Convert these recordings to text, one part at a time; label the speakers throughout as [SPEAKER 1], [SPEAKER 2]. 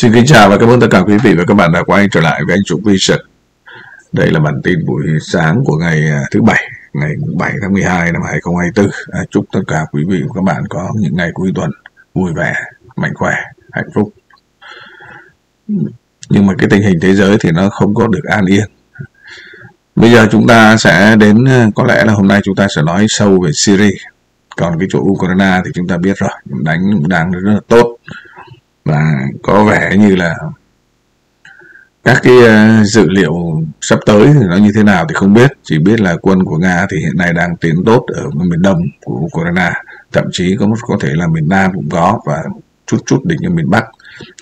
[SPEAKER 1] Xin kính chào và cảm ơn tất cả quý vị và các bạn đã quay trở lại với anh Trục Vision. Đây là bản tin buổi sáng của ngày à, thứ Bảy, ngày 7 tháng 12 năm 2024. À, chúc tất cả quý vị và các bạn có những ngày cuối tuần vui vẻ, mạnh khỏe, hạnh phúc. Nhưng mà cái tình hình thế giới thì nó không có được an yên. Bây giờ chúng ta sẽ đến, à, có lẽ là hôm nay chúng ta sẽ nói sâu về Syria. Còn cái chỗ Ukraine thì chúng ta biết rồi, đánh đang rất là tốt và có vẻ như là các cái dữ dự liệu sắp tới thì nó như thế nào thì không biết. Chỉ biết là quân của nga thì hiện nay đang tiến tốt ở miền đông của ukraine. Thậm chí có có thể là miền nam cũng có và chút chút đỉnh ở miền bắc.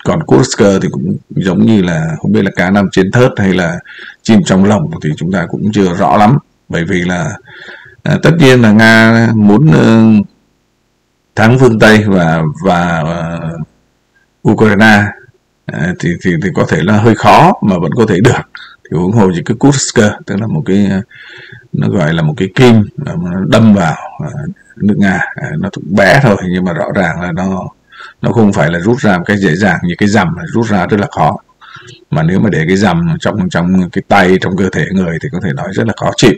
[SPEAKER 1] Còn Kursk thì cũng giống như là không biết là cá nằm trên thớt hay là chim trong lồng thì chúng ta cũng chưa rõ lắm. Bởi vì là à, tất nhiên là nga muốn uh, thắng phương tây và và uh, Ukraine à, thì, thì thì có thể là hơi khó mà vẫn có thể được. Thì ủng hộ chỉ cái Kursk tức là một cái nó gọi là một cái kim nó đâm vào à, nước Nga. À, nó cũng bé thôi nhưng mà rõ ràng là nó nó không phải là rút ra một cách dễ dàng như cái dầm rút ra rất là khó. Mà nếu mà để cái dầm trong trong cái tay trong cơ thể người thì có thể nói rất là khó chịu.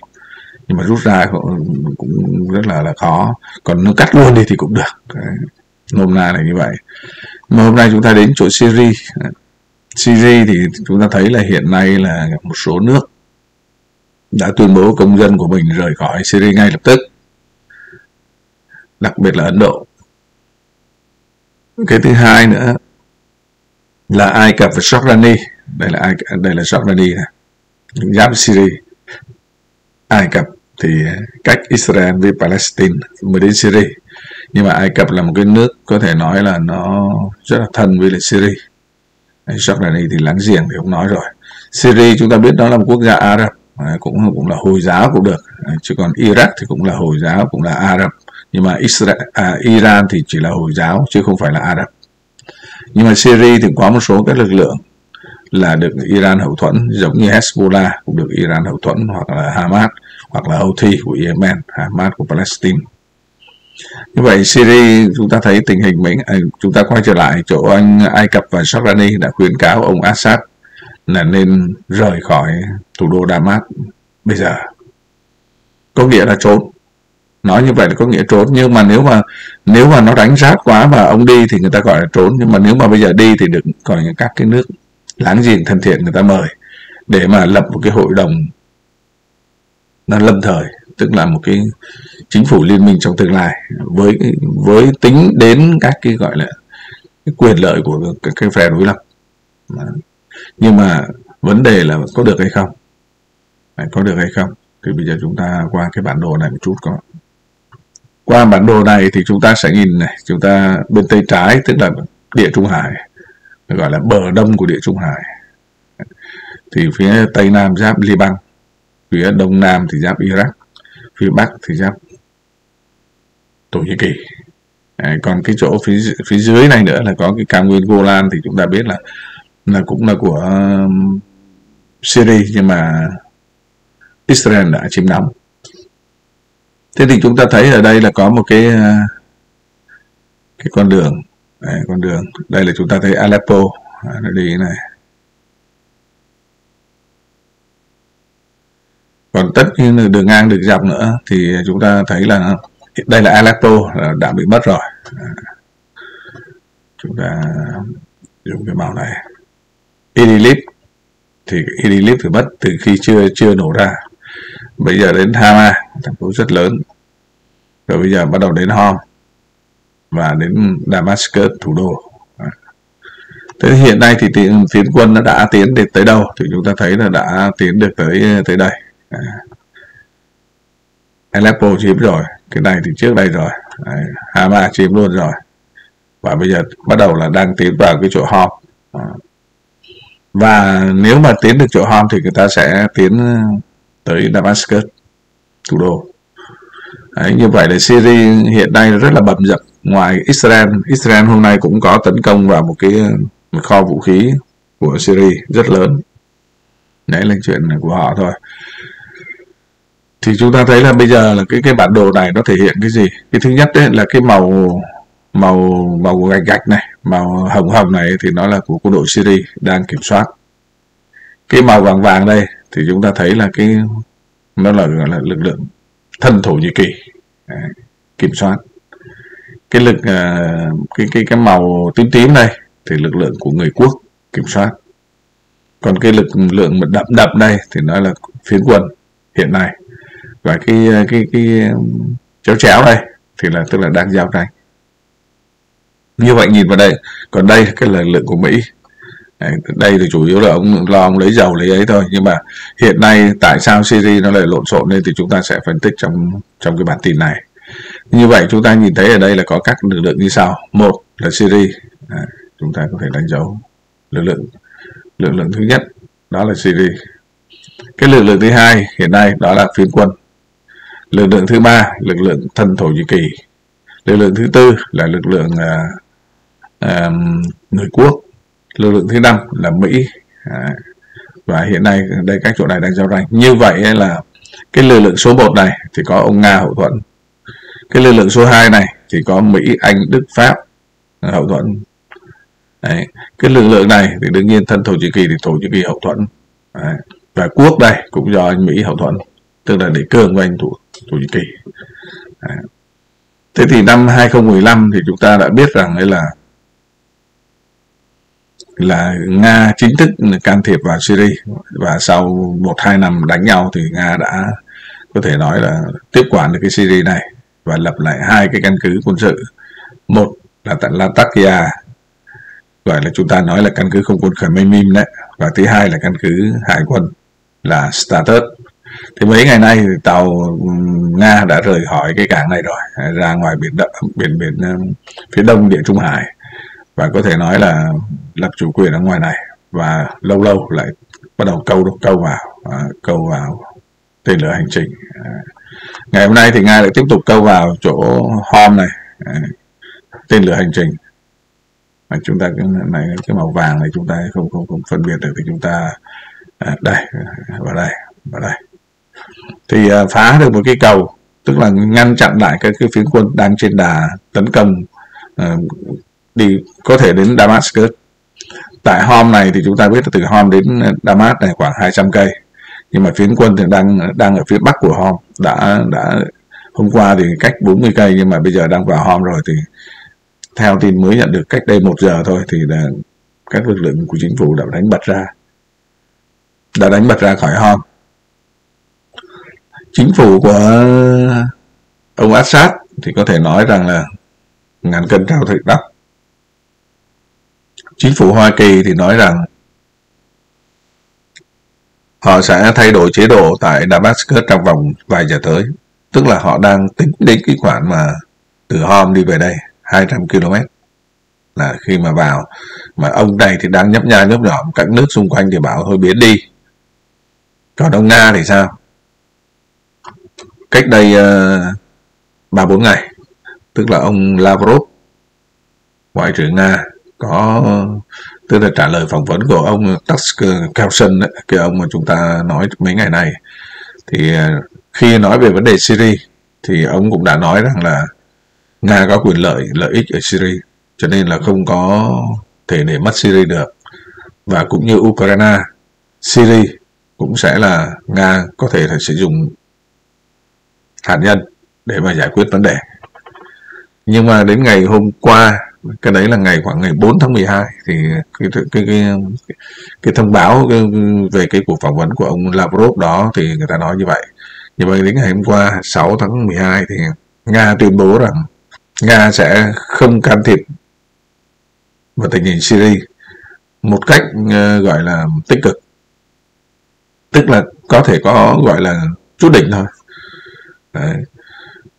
[SPEAKER 1] Nhưng mà rút ra cũng, cũng rất là là khó. Còn nó cắt luôn đi thì cũng được. Nôm na là như vậy mà hôm nay chúng ta đến chỗ Syria. Syria thì chúng ta thấy là hiện nay là một số nước đã tuyên bố công dân của mình rời khỏi Syria ngay lập tức, đặc biệt là Ấn Độ. Cái thứ hai nữa là Ai Cập và Jordani. Đây là Ai, đây là Jordani này giáp Syria. Ai Cập thì cách Israel với Palestine mới đến Syria nhưng mà Ai Cập là một cái nước có thể nói là nó rất là thân với lại Syria. Jordani thì láng giềng thì không nói rồi. Syria chúng ta biết đó là một quốc gia Ả Rập cũng cũng là hồi giáo cũng được. Chứ còn Iraq thì cũng là hồi giáo cũng là Ả Rập nhưng mà Israel, à, Iran thì chỉ là hồi giáo chứ không phải là Ả Rập nhưng mà Syria thì có một số các lực lượng là được Iran hậu thuẫn giống như Hezbollah cũng được Iran hậu thuẫn hoặc là Hamas hoặc là Houthi của Yemen Hamas của Palestine như vậy Syria chúng ta thấy tình hình mình à, chúng ta quay trở lại chỗ anh Ai Cập và Jordani đã khuyến cáo ông Assad là nên rời khỏi thủ đô Damas bây giờ. Có nghĩa là trốn. Nói như vậy là có nghĩa trốn nhưng mà nếu mà nếu mà nó đánh rát quá mà ông đi thì người ta gọi là trốn nhưng mà nếu mà bây giờ đi thì được gọi là các cái nước láng giềng thân thiện người ta mời để mà lập một cái hội đồng nó lâm thời tức là một cái chính phủ liên minh trong tương lai. Với với tính đến các cái gọi là cái quyền lợi của các cái phe đối lập. Nhưng mà vấn đề là có được hay không? Có được hay không? Thì bây giờ chúng ta qua cái bản đồ này một chút có. Qua bản đồ này thì chúng ta sẽ nhìn này, chúng ta bên tay trái, tức là địa trung hải gọi là bờ đông của địa trung hải. Thì phía tây nam giáp liban, phía đông nam thì giáp iraq phía bắc thì giáp Thổ Nhĩ Kỳ. À, còn cái chỗ phía phía dưới này nữa là có cái cao nguyên Golan thì chúng ta biết là là cũng là của um, Syria nhưng mà Israel đã chiếm đóng. Thế thì chúng ta thấy ở đây là có một cái uh, cái con đường. Đấy, con đường. Đây là chúng ta thấy Aleppo à, nó đi này. Còn tất nhiên là đường ngang đường dọc nữa thì chúng ta thấy là đây là Aleppo đã bị mất rồi. Chúng ta dùng cái màu này. Idlib thì Idlib thì mất từ khi chưa chưa nổ ra. Bây giờ đến Hama thành phố rất lớn. Rồi bây giờ bắt đầu đến Hom và đến Damascus thủ đô. Thế hiện nay thì tiến, tiến quân nó đã tiến được tới đâu? Thì chúng ta thấy là đã tiến được tới tới đây à. Aleppo chiếm rồi cái này thì trước đây rồi. Đấy, Hama chiếm luôn rồi. Và bây giờ bắt đầu là đang tiến vào cái chỗ Hom à. và nếu mà tiến được chỗ Hom thì người ta sẽ tiến tới Damascus thủ đô. Đấy, như vậy là Syria hiện nay rất là bầm dập. Ngoài Israel Israel hôm nay cũng có tấn công vào một cái một kho vũ khí của Syria rất lớn. Đấy là chuyện của họ thôi thì chúng ta thấy là bây giờ là cái cái bản đồ này nó thể hiện cái gì? Cái thứ nhất đấy là cái màu màu màu gạch gạch này màu hồng hồng này thì nó là của quân đội Syria đang kiểm soát. Cái màu vàng vàng đây thì chúng ta thấy là cái nó là là lực lượng thân thổ nhĩ kỳ. Đấy, kiểm soát. Cái lực à, cái cái cái màu tím tím này thì lực lượng của người quốc kiểm soát. Còn cái lực lượng đậm đậm đây thì nó là phiến quân hiện nay và cái cái cái chéo chéo đây thì là tức là đang giao tranh. Như vậy nhìn vào đây còn đây cái là lực lượng của mỹ. Đây thì chủ yếu là ông lo ông lấy dầu lấy ấy thôi. Nhưng mà hiện nay tại sao Syria nó lại lộn xộn nên thì chúng ta sẽ phân tích trong trong cái bản tin này. Như vậy chúng ta nhìn thấy ở đây là có các lực lượng như sau. Một là Syria. À, chúng ta có thể đánh dấu lực lượng lực lượng thứ nhất đó là Syria. Cái lực lượng thứ hai hiện nay đó là phiến quân lực lượng thứ ba lực lượng thân thổ nhĩ kỳ. Lực lượng thứ tư là lực lượng à, à, người quốc. Lực lượng thứ năm là mỹ à, và hiện nay đây các chỗ này đang giao tranh như vậy là cái lực lượng số 1 này thì có ông nga hậu thuẫn. Cái lực lượng số 2 này thì có mỹ anh đức pháp à, hậu thuẫn. Đấy. cái lực lượng này thì đương nhiên thân thổ nhĩ kỳ thì thổ nhĩ kỳ hậu thuẫn. Đấy. và quốc đây cũng do anh mỹ hậu thuẫn tức là để cương với anh thổ, thổ nhĩ kỳ. À. thế thì năm 2015 thì chúng ta đã biết rằng đấy là là Nga chính thức can thiệp vào Syria. Và sau một hai năm đánh nhau thì Nga đã có thể nói là tiếp quản được cái Syria này và lập lại hai cái căn cứ quân sự. Một là tại Latakia gọi là chúng ta nói là căn cứ không quân Khmer đấy. Và thứ hai là căn cứ hải quân là Status thì mấy ngày nay thì tàu ừ, Nga đã rời khỏi cái cảng này rồi ra ngoài biển đậm, biển biển ừ, phía đông địa Trung Hải. Và có thể nói là lập chủ quyền ở ngoài này. Và lâu lâu lại bắt đầu câu câu vào à, câu vào tên lửa hành trình. À, ngày hôm nay thì nga lại tiếp tục câu vào chỗ hom này à, tên lửa hành trình. Mà chúng ta cái này cái màu vàng này chúng ta không không không phân biệt được thì chúng ta à, đây vào đây vào đây thì à, phá được một cái cầu, tức là ngăn chặn lại các cái phiến quân đang trên đà tấn công à, đi có thể đến Damascus. Tại Hom này thì chúng ta biết là từ Hom đến Damas này khoảng 200 cây, nhưng mà phiến quân thì đang đang ở phía bắc của Hom đã đã, hôm qua thì cách 40 cây nhưng mà bây giờ đang vào Hom rồi thì theo tin mới nhận được cách đây một giờ thôi thì là các lực lượng của chính phủ đã đánh bật ra, đã đánh bật ra khỏi Hom chính phủ của ông Assad thì có thể nói rằng là ngàn cân treo sợi tóc chính phủ Hoa Kỳ thì nói rằng họ sẽ thay đổi chế độ tại Damascus trong vòng vài giờ tới. Tức là họ đang tính đến cái khoản mà từ Hom đi về đây 200 km là khi mà vào, mà ông này thì đang nhấp nha nhấp nhỏm các nước xung quanh thì bảo thôi biến đi. Còn ông Nga thì sao? Cách đây ờ, ba uh, bốn ngày tức là ông Lavrov ngoại trưởng Nga có tức là trả lời phỏng vấn của ông Tusk Carlson cái ông mà chúng ta nói mấy ngày này. Thì uh, khi nói về vấn đề Syria thì ông cũng đã nói rằng là Nga có quyền lợi lợi ích ở Syria cho nên là không có thể để mất Syria được. Và cũng như Ukraine Syria cũng sẽ là Nga có thể là sử dụng hạt nhân để mà giải quyết vấn đề. Nhưng mà đến ngày hôm qua cái đấy là ngày khoảng ngày 4 tháng 12 thì cái cái cái cái, thông báo về cái cuộc phỏng vấn của ông Lavrov đó thì người ta nói như vậy. Nhưng mà đến ngày hôm qua 6 tháng 12 thì Nga tuyên bố rằng Nga sẽ không can thiệp vào tình hình Syria một cách ờ, gọi là tích cực. Tức là có thể có gọi là chút đỉnh thôi. Đấy.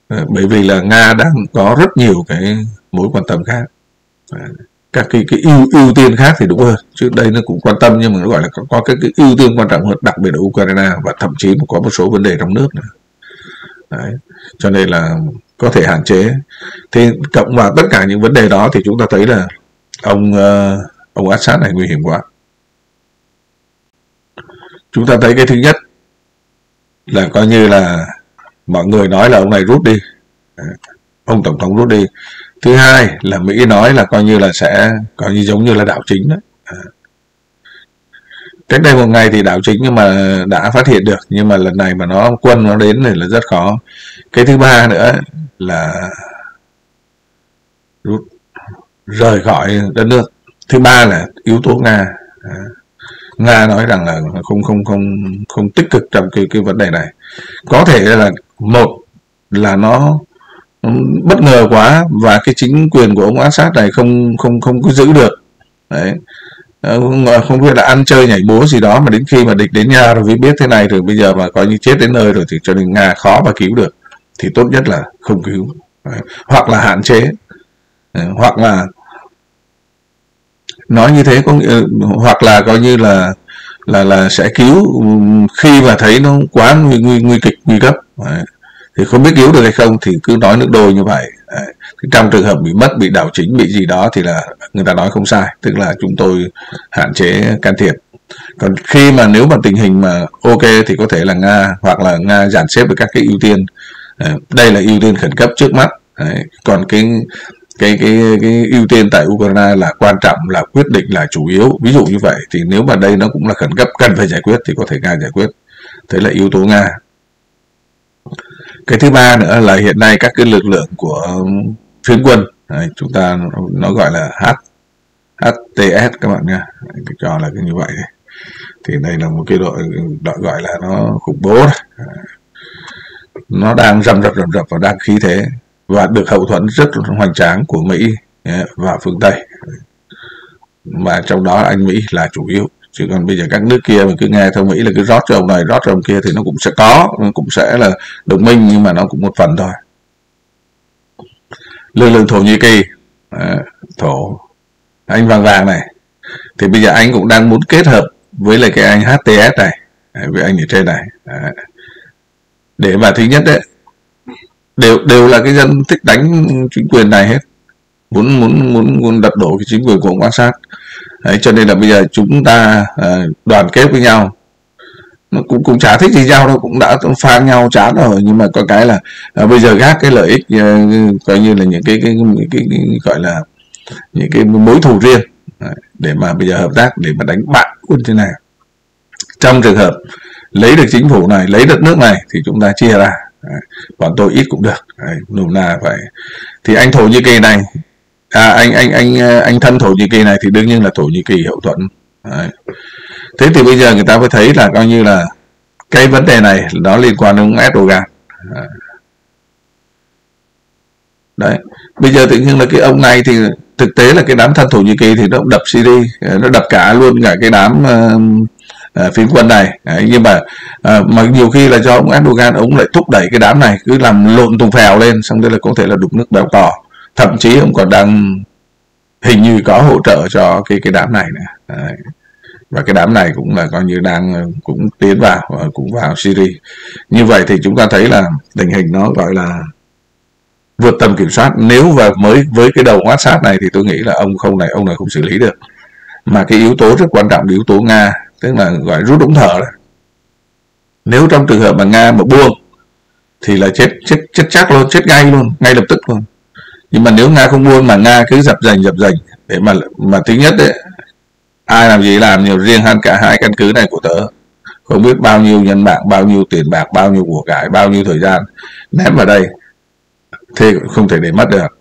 [SPEAKER 1] Ờ, bởi vì là Nga đang có rất nhiều cái mối quan tâm khác. Các cái cái ưu ưu tiên khác thì đúng hơn trước đây nó cũng quan tâm nhưng mà nó gọi là có, có cái, cái ưu tiên quan trọng hơn đặc biệt là Ukraine và thậm chí có một số vấn đề trong nước nữa. Đấy. cho nên là có thể hạn chế. Thì cộng vào tất cả những vấn đề đó thì chúng ta thấy là ông ờ, ông Assad này nguy hiểm quá. Chúng ta thấy cái thứ nhất là coi như là mọi người nói là ông này rút đi. À, ông tổng thống rút đi. Thứ hai là mỹ nói là coi như là sẽ, coi như giống như là đảo chính đó. À, cách đây một ngày thì đảo chính nhưng mà đã phát hiện được, nhưng mà lần này mà nó quân nó đến thì là rất khó. Cái thứ ba nữa là rút, rời khỏi đất nước. Thứ ba là yếu tố nga. À, nga nói rằng là không không không không tích cực trong cái cái vấn đề này. Có thể là một là nó bất ngờ quá và cái chính quyền của ông Assad này không không không có giữ được. Đấy. Ờ, không biết là ăn chơi nhảy búa gì đó mà đến khi mà địch đến nhà rồi mới biết thế này rồi bây giờ mà coi như chết đến nơi rồi thì cho nên nga khó mà cứu được, thì tốt nhất là không cứu. Đấy. hoặc là hạn chế. Đấy. hoặc là nói như thế có nghĩa, hoặc là coi như là là là sẽ cứu khi mà thấy nó quá nguy nguy, nguy kịch nguy cấp đấy thì không biết cứu được hay không thì cứ nói nước đôi như vậy Đấy. trong trường hợp bị mất bị đảo chính bị gì đó thì là người ta nói không sai tức là chúng tôi hạn chế can thiệp còn khi mà nếu mà tình hình mà ok thì có thể là nga hoặc là nga dàn xếp được các cái ưu tiên đây là ưu tiên khẩn cấp trước mắt Đấy. còn cái cái cái cái ưu tiên tại Ukraine là quan trọng là quyết định là chủ yếu. Ví dụ như vậy thì nếu mà đây nó cũng là khẩn cấp cần phải giải quyết thì có thể nga giải quyết. Thế là yếu tố nga. Cái thứ ba nữa là hiện nay các cái lực lượng của phiến quân Đấy, chúng ta nó gọi là H HTS các bạn nha cái trò là cái như vậy. Thì đây là một cái đội đội gọi là nó khủng bố đó. nó đang rầm rập rầm rập và đang khí thế và được hậu thuẫn rất hoành tráng của Mỹ và phương Tây. Mà trong đó anh Mỹ là chủ yếu. Chứ còn bây giờ các nước kia mình cứ nghe theo mỹ là cứ rót cho ông này rót cho ông kia thì nó cũng sẽ có nó cũng sẽ là đồng minh nhưng mà nó cũng một phần thôi. Lực lượng thổ nhĩ kỳ à, thổ anh vàng vàng này. Thì bây giờ anh cũng đang muốn kết hợp với lại cái anh HTS này à, với anh ở trên này à, để mà thứ nhất đấy đều đều là cái dân thích đánh chính quyền này hết. Muốn muốn muốn muốn đập đổ cái chính quyền của ông quan sát. Đấy, cho nên là bây giờ chúng ta à, đoàn kết với nhau. Nó cũng cũng chả thích gì nhau đâu cũng đã phang nhau chán rồi. Nhưng mà có cái là à, bây giờ gác cái lợi ích à, coi như là những cái cái, cái, cái, cái gọi là những cái mối thù riêng. Đấy, để mà bây giờ hợp tác để mà đánh bại quân thế này. Trong trường hợp lấy được chính phủ này lấy được nước này thì chúng ta chia ra. Đấy, bọn tôi ít cũng được. Đấy, nùm na phải thì anh thổ nhĩ kỳ này à, anh anh anh à, anh thân thổ nhĩ kỳ này thì đương nhiên là thổ nhĩ kỳ hậu thuẫn. Đấy. thế thì bây giờ người ta mới thấy là coi như là cái vấn đề này nó liên quan đến Erdogan. Đấy. Bây giờ tự nhiên là cái ông này thì thực tế là cái đám thân thổ nhĩ kỳ thì nó đập Syria nó đập cả luôn cả cái đám uh, Ờ, uh, phiến quân này. Đấy, nhưng mà uh, mà nhiều khi là do ông Erdogan ông lại thúc đẩy cái đám này cứ làm lộn tùng phèo lên xong đây là có thể là đục nước béo cò. Thậm chí ông còn đang hình như có hỗ trợ cho cái cái đám này nữa. Đấy. và cái đám này cũng là coi như đang ờ, cũng tiến vào và cũng vào Syria. Như vậy thì chúng ta thấy là tình hình nó gọi là vượt tầm kiểm soát. Nếu và mới với cái đầu quát sát này thì tôi nghĩ là ông không này ông này không xử lý được. Mà cái yếu tố rất quan trọng yếu tố nga tức là gọi rút ống thở đấy nếu trong trường hợp mà nga mà buông, thì là chết chết chết chắc luôn, chết ngay luôn, ngay lập tức luôn. Nhưng mà nếu nga không buông mà nga cứ dập dành dập dành, để mà mà thứ nhất đấy ai làm gì làm nhiều, riêng hơn cả hai căn cứ này của tớ. Không biết bao nhiêu nhân mạng, bao nhiêu tiền bạc, bao nhiêu của cải, bao nhiêu thời gian ném vào đây thế không thể để mất được.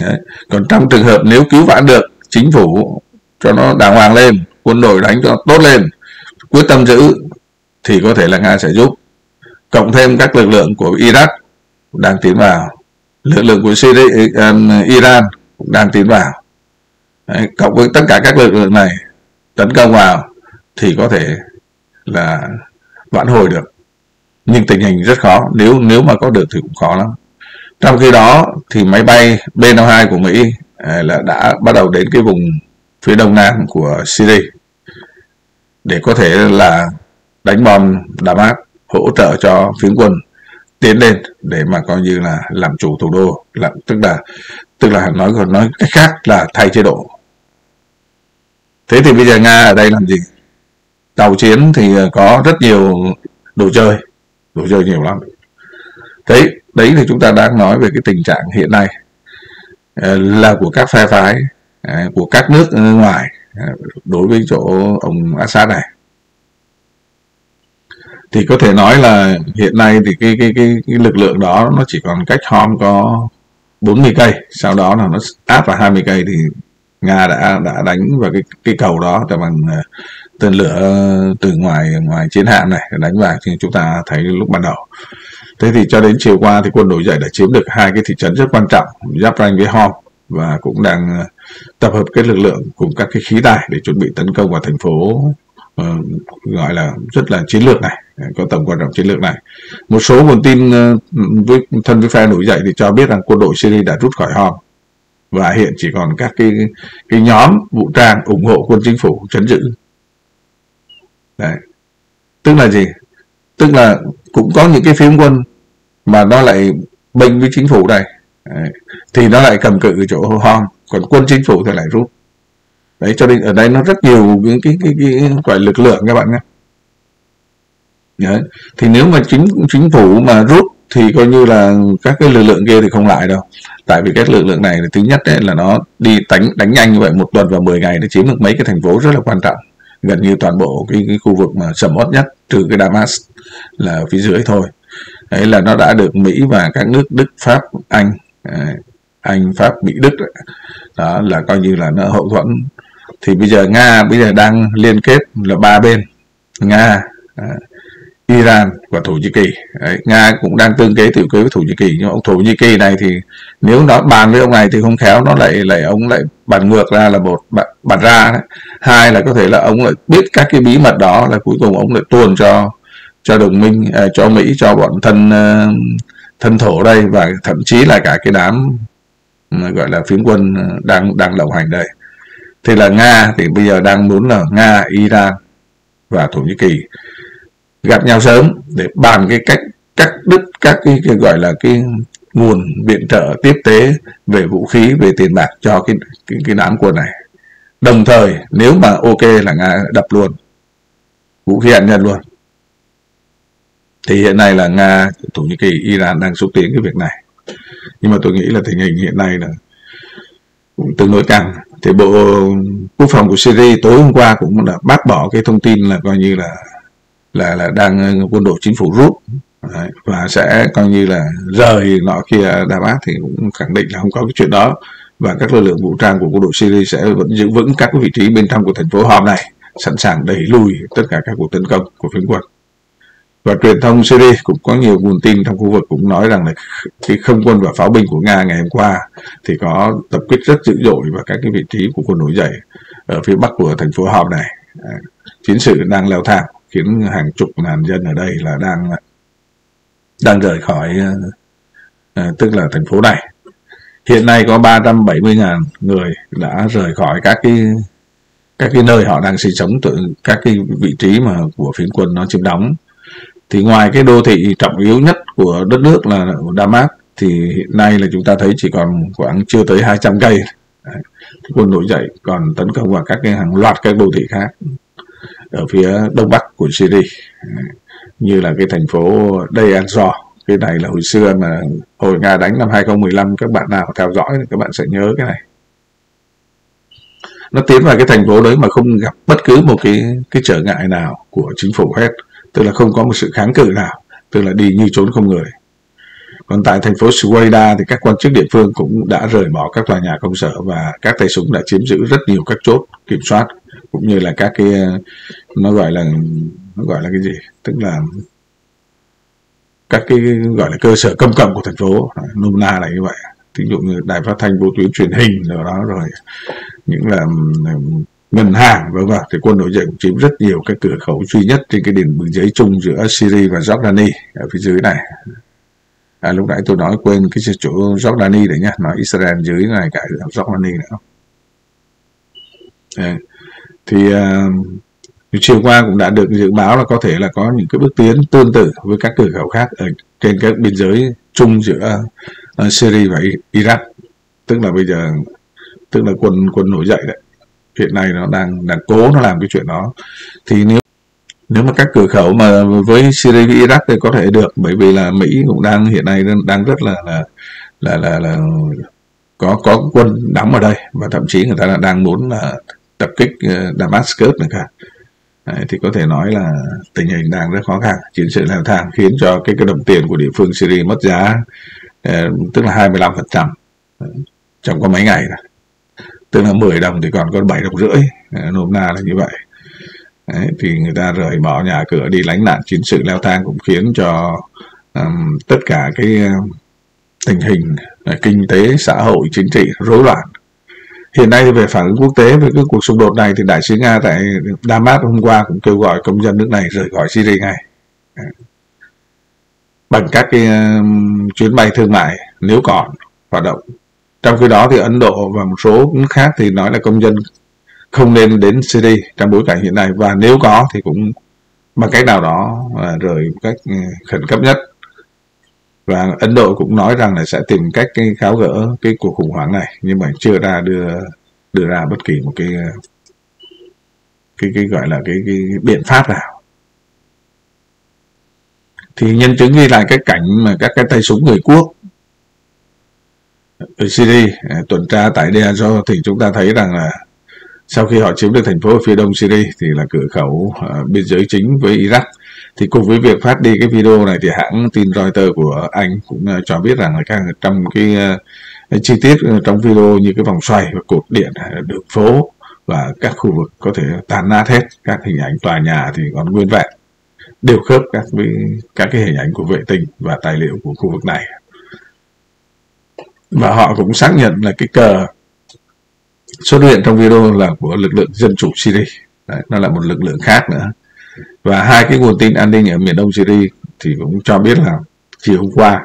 [SPEAKER 1] Đấy. còn trong trường hợp nếu cứu vãn được chính phủ cho nó đàng hoàng lên quân đội đánh cho tốt lên quyết tâm giữ thì có thể là nga sẽ giúp. Cộng thêm các lực lượng của iraq đang tiến vào lực lượng của Syria, uh, Iran cũng đang tiến vào. Đấy, cộng với tất cả các lực lượng này tấn công vào thì có thể là vãn hồi được. Nhưng tình hình rất khó nếu nếu mà có được thì cũng khó lắm. Trong khi đó thì máy bay B-52 của Mỹ à, là đã bắt đầu đến cái vùng phía đông nam của Syria, để có thể là đánh bom đàm áp hỗ trợ cho phiến quân tiến lên để mà coi như là làm chủ thủ đô, làm, tức là tức là nói còn nói cách khác là thay chế độ. Thế thì bây giờ nga ở đây làm gì? Tàu chiến thì có rất nhiều đồ chơi đồ chơi nhiều lắm. Đấy đấy thì chúng ta đang nói về cái tình trạng hiện nay ờ, là của các phe phái của các nước ờ, ngoài ờ, đối với chỗ ông Assad này. Thì có thể nói là hiện nay thì cái cái cái, cái lực lượng đó nó chỉ còn cách Hom có 40 cây sau đó là nó áp vào 20 cây thì Nga đã đã đánh vào cái cái cầu đó bằng ờ, tên lửa từ ngoài ngoài chiến hạm này đánh vào thì chúng ta thấy lúc ban đầu. Thế thì cho đến chiều qua thì quân nổi dậy đã chiếm được hai cái thị trấn rất quan trọng giáp ranh với Hom và cũng đang uh, tập hợp cái lực lượng cùng các cái khí tài để chuẩn bị tấn công vào thành phố uh, gọi là rất là chiến lược này có tầm quan trọng chiến lược này. Một số nguồn tin uh, với thân với phe nổi dậy thì cho biết rằng quân đội Syria đã rút khỏi hòm và hiện chỉ còn các cái cái nhóm vũ trang ủng hộ quân chính phủ chấn giữ. Đấy. tức là gì? Tức là cũng có những cái phiến quân mà nó lại bênh với chính phủ đây. Đấy. thì nó lại cầm cự ở chỗ hòm còn quân chính phủ thì lại rút. Đấy cho nên ở đây nó rất nhiều những cái cái, cái, cái gọi lực lượng các bạn nhé. Đấy. thì nếu mà chính chính phủ mà rút thì coi như là các cái lực lượng kia thì không lại đâu. Tại vì các lực lượng này thì thứ nhất đấy là nó đi đánh đánh nhanh như vậy một tuần và 10 ngày để chiếm được mấy cái thành phố rất là quan trọng. Gần như toàn bộ cái, cái khu vực mà sầm uất nhất trừ cái Damas là phía dưới thôi. Đấy là nó đã được Mỹ và các nước Đức Pháp Anh à, anh Pháp Mỹ Đức đó là coi như là nó hậu thuẫn. Thì bây giờ Nga bây giờ đang liên kết là ba bên. Nga à, Iran và Thổ Nhĩ Kỳ. Đấy, Nga cũng đang tương kế tiểu kế với Thổ Nhĩ Kỳ. Nhưng ông Thổ Nhĩ Kỳ này thì nếu nó bàn với ông này thì không khéo nó lại lại ông lại bàn ngược ra là một bàn ra đấy. hai là có thể là ông lại biết các cái bí mật đó là cuối cùng ông lại tuồn cho cho đồng minh à, cho Mỹ cho bọn thân à, thân thổ đây và thậm chí là cả cái đám gọi là phiến quân ờ, đang đang đồng hành đây. Thì là Nga thì bây giờ đang muốn là Nga Iran và Thổ Nhĩ Kỳ gặp nhau sớm để bàn cái cách cắt đứt các cái, cái gọi là cái nguồn viện trợ tiếp tế về vũ khí về tiền bạc cho cái cái, cái đám quân này. Đồng thời nếu mà ok là nga đập luôn vũ khí hạt nhân luôn. Thì hiện nay là nga thổ nhĩ kỳ iran đang xúc tiến cái việc này nhưng mà tôi nghĩ là tình hình hiện nay là cũng tương đối căng. Thì bộ quốc phòng của syria tối hôm qua cũng đã bác bỏ cái thông tin là coi như là là là đang ờ, quân đội chính phủ rút. Đấy, và sẽ coi như là rời nọ kia Damas thì cũng khẳng định là không có cái chuyện đó. Và các lực lượng vũ trang của quân đội Syria sẽ vẫn giữ vững các vị trí bên trong của thành phố Hom này sẵn sàng đẩy lùi tất cả các cuộc tấn công của phiến quân và truyền thông Syria cũng có nhiều nguồn tin trong khu vực cũng nói rằng là cái không quân và pháo binh của Nga ngày hôm qua thì có tập kích rất dữ dội vào các cái vị trí của quân nổi dậy ở phía bắc của thành phố Hom này. À, chiến sự đang leo thang, khiến hàng chục ngàn dân ở đây là đang đang rời khỏi ờ, ờ, tức là thành phố này. Hiện nay có 370 ngàn người đã rời khỏi các cái các cái nơi họ đang sinh sống từ các cái vị trí mà của phiến quân nó chiếm đóng thì ngoài cái đô thị trọng yếu nhất của đất nước là Damas thì hiện nay là chúng ta thấy chỉ còn khoảng chưa tới 200 cây. Đấy. quân nổi dậy còn tấn công vào các cái hàng loạt các đô thị khác ở phía đông bắc của Syria. Như là cái thành phố Deir ez cái này là hồi xưa mà hồi Nga đánh năm 2015 các bạn nào theo dõi các bạn sẽ nhớ cái này. Nó tiến vào cái thành phố đấy mà không gặp bất cứ một cái cái trở ngại nào của chính phủ hết tức là không có một sự kháng cự nào. Tức là đi như trốn không người. Còn tại thành phố Suwaida thì các quan chức địa phương cũng đã rời bỏ các tòa nhà công sở và các tay súng đã chiếm giữ rất nhiều các chốt kiểm soát, cũng như là các cái, nó gọi là, nó gọi là cái gì? Tức là các cái gọi là cơ sở công cộng của thành phố, nôm na là như vậy. Ví dụ như đài phát thanh vô tuyến truyền hình rồi đó, rồi những là ngân hàng vân vân thì quân đội dậy cũng chiếm rất nhiều cái cửa khẩu duy nhất trên cái đường biên giới chung giữa Syria và Jordani ở phía dưới này. À, lúc nãy tôi nói quên cái chỗ Jordani đấy nhá nói Israel dưới này cả Jordani nữa. À, thì uh, chiều qua cũng đã được dự báo là có thể là có những cái bước tiến tương tự với các cửa khẩu khác ở trên các biên giới chung giữa uh, Syria và Iraq. Tức là bây giờ tức là quân quân nổi dậy đấy hiện nay nó đang đang cố nó làm cái chuyện đó. Thì nếu nếu mà các cửa khẩu mà với Syria với Iraq thì có thể được bởi vì là Mỹ cũng đang hiện nay đang rất là là là là, là có có quân đóng ở đây và thậm chí người ta đang muốn là tập kích ờ, Damascus nữa cả. Đấy, thì có thể nói là tình hình đang rất khó khăn. Chiến sự leo thang khiến cho cái cái đồng tiền của địa phương Syria mất giá ờ, tức là 25 phần trăm ờ, trong có mấy ngày rồi tức là 10 đồng thì còn có 7 đồng rưỡi. Ờ, nôm na là như vậy. Đấy, thì người ta rời bỏ nhà cửa đi lánh nạn chiến sự leo thang cũng khiến cho um, tất cả cái tình hình uh, kinh tế xã hội chính trị rối loạn. Hiện nay về phản ứng quốc tế về cái cuộc xung đột này thì đại sứ nga tại Damas hôm qua cũng kêu gọi công dân nước này rời khỏi Syria ngay. Bằng các cái chuyến bay thương mại nếu còn hoạt động trong khi đó thì Ấn Độ và một số nước khác thì nói là công dân không nên đến Syria trong bối cảnh hiện nay. Và nếu có thì cũng bằng cách nào đó là rời một cách à, khẩn cấp nhất. Và Ấn Độ cũng nói rằng là sẽ tìm cách cái tháo gỡ cái cuộc khủng hoảng này nhưng mà chưa ra đưa đưa ra bất kỳ một cái à, cái cái gọi là cái, cái biện pháp nào. Thì nhân chứng ghi lại cái cảnh mà các cái tay súng người quốc Ờ, Syria à, tuần tra tại Deir thì chúng ta thấy rằng là sau khi họ chiếm được thành phố ở phía đông Syria thì là cửa khẩu uh, biên giới chính với Iraq. Thì cùng với việc phát đi cái video này thì hãng tin Reuters của Anh cũng uh, cho biết rằng là các trong cái uh, chi tiết trong video như cái vòng xoay và cột điện đường phố và các khu vực có thể tàn nát hết các hình ảnh tòa nhà thì còn nguyên vẹn đều khớp các với các cái hình ảnh của vệ tinh và tài liệu của khu vực này và họ cũng xác nhận là cái cờ xuất hiện trong video là của lực lượng dân chủ Syria. Đấy, nó là một lực lượng khác nữa. Và hai cái nguồn tin an ninh ở miền đông Syria thì cũng cho biết là chiều hôm qua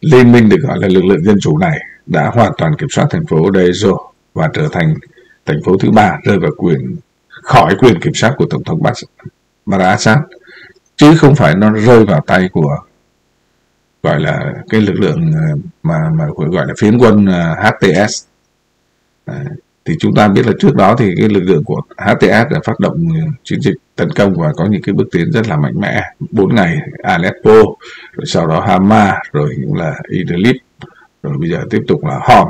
[SPEAKER 1] liên minh được gọi là lực lượng dân chủ này đã hoàn toàn kiểm soát thành phố Deir và trở thành thành phố thứ ba rơi vào quyền khỏi quyền kiểm soát của tổng thống Bashar Assad chứ không phải nó rơi vào tay của gọi là cái lực lượng ờ, mà mà gọi là phiến quân ờ, HTS ờ, thì chúng ta biết là trước đó thì cái lực lượng của HTS đã phát động chiến dịch tấn công và có những cái bước tiến rất là mạnh mẽ. Bốn ngày Aleppo, rồi sau đó Hama, rồi cũng là Idlib, rồi bây giờ tiếp tục là Hom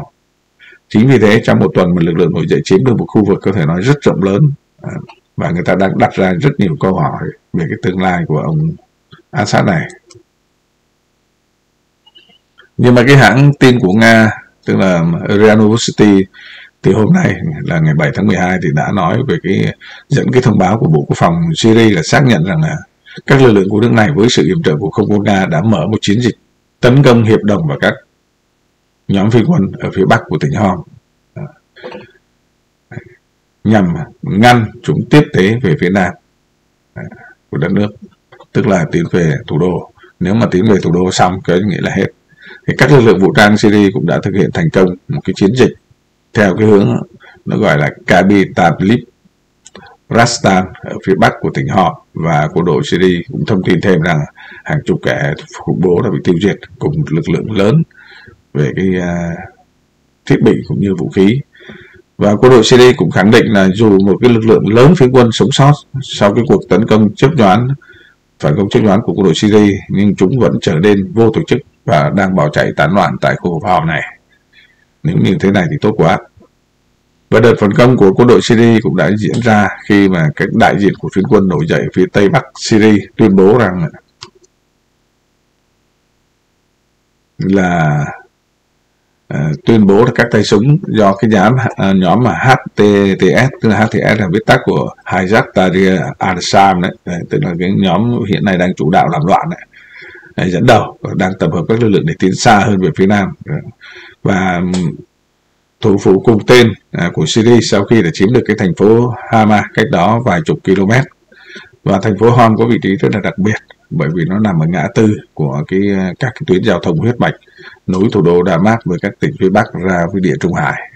[SPEAKER 1] chính vì thế trong một tuần mà lực lượng nổi dậy chiếm được một khu vực có thể nói rất rộng lớn và người ta đang đặt ra rất nhiều câu hỏi về cái tương lai của ông Assad này nhưng mà cái hãng tin của Nga, tức là RIA thì hôm nay là ngày 7 tháng 12 thì đã nói về cái, dẫn cái thông báo của Bộ Quốc phòng Syria là xác nhận rằng là các lực lượng của nước này với sự hiểm trợ của không quân Nga đã mở một chiến dịch tấn công hiệp đồng vào các nhóm phi quân ở phía bắc của tỉnh Hom nhằm ngăn chúng tiếp tế về phía nam của đất nước, tức là tiến về thủ đô. Nếu mà tiến về thủ đô xong cái nghĩa là hết thì các lực lượng vũ trang Syria cũng đã thực hiện thành công một cái chiến dịch theo cái hướng nó gọi là Kabi Tablib Rastan ở phía bắc của tỉnh họ. Và quân đội Syria cũng thông tin thêm rằng hàng chục kẻ khủng bố đã bị tiêu diệt cùng lực lượng lớn về cái uh, thiết bị cũng như vũ khí. Và quân đội Syria cũng khẳng định là dù một cái lực lượng lớn phiến quân sống sót sau cái cuộc tấn công chớp nhoáng phản công chớp nhoáng của quân đội Syria nhưng chúng vẫn trở nên vô tổ chức và đang bỏ chạy tán loạn tại khu vực họp này. Nếu như thế này thì tốt quá. Và đợt phản công của quân đội Syria cũng đã diễn ra khi mà các đại diện của phiến quân nổi dậy phía tây bắc Syria tuyên bố rằng là uh, tuyên bố là các tay súng do cái nhóm uh, nhóm mà HTTS tức là HTS là viết tắt của Hayat Tahrir al-Sham đấy, đấy tức là cái nhóm hiện nay đang chủ đạo làm loạn đấy dẫn đầu đang tập hợp các lực lượng để tiến xa hơn về phía nam. Và thủ phủ cùng tên à, của Syria sau khi đã chiếm được cái thành phố Hama cách đó vài chục km. Và thành phố Hom có vị trí rất là đặc biệt, bởi vì nó nằm ở ngã tư của cái à, các cái tuyến giao thông huyết mạch, nối thủ đô Damas với các tỉnh phía Bắc ra với địa Trung Hải.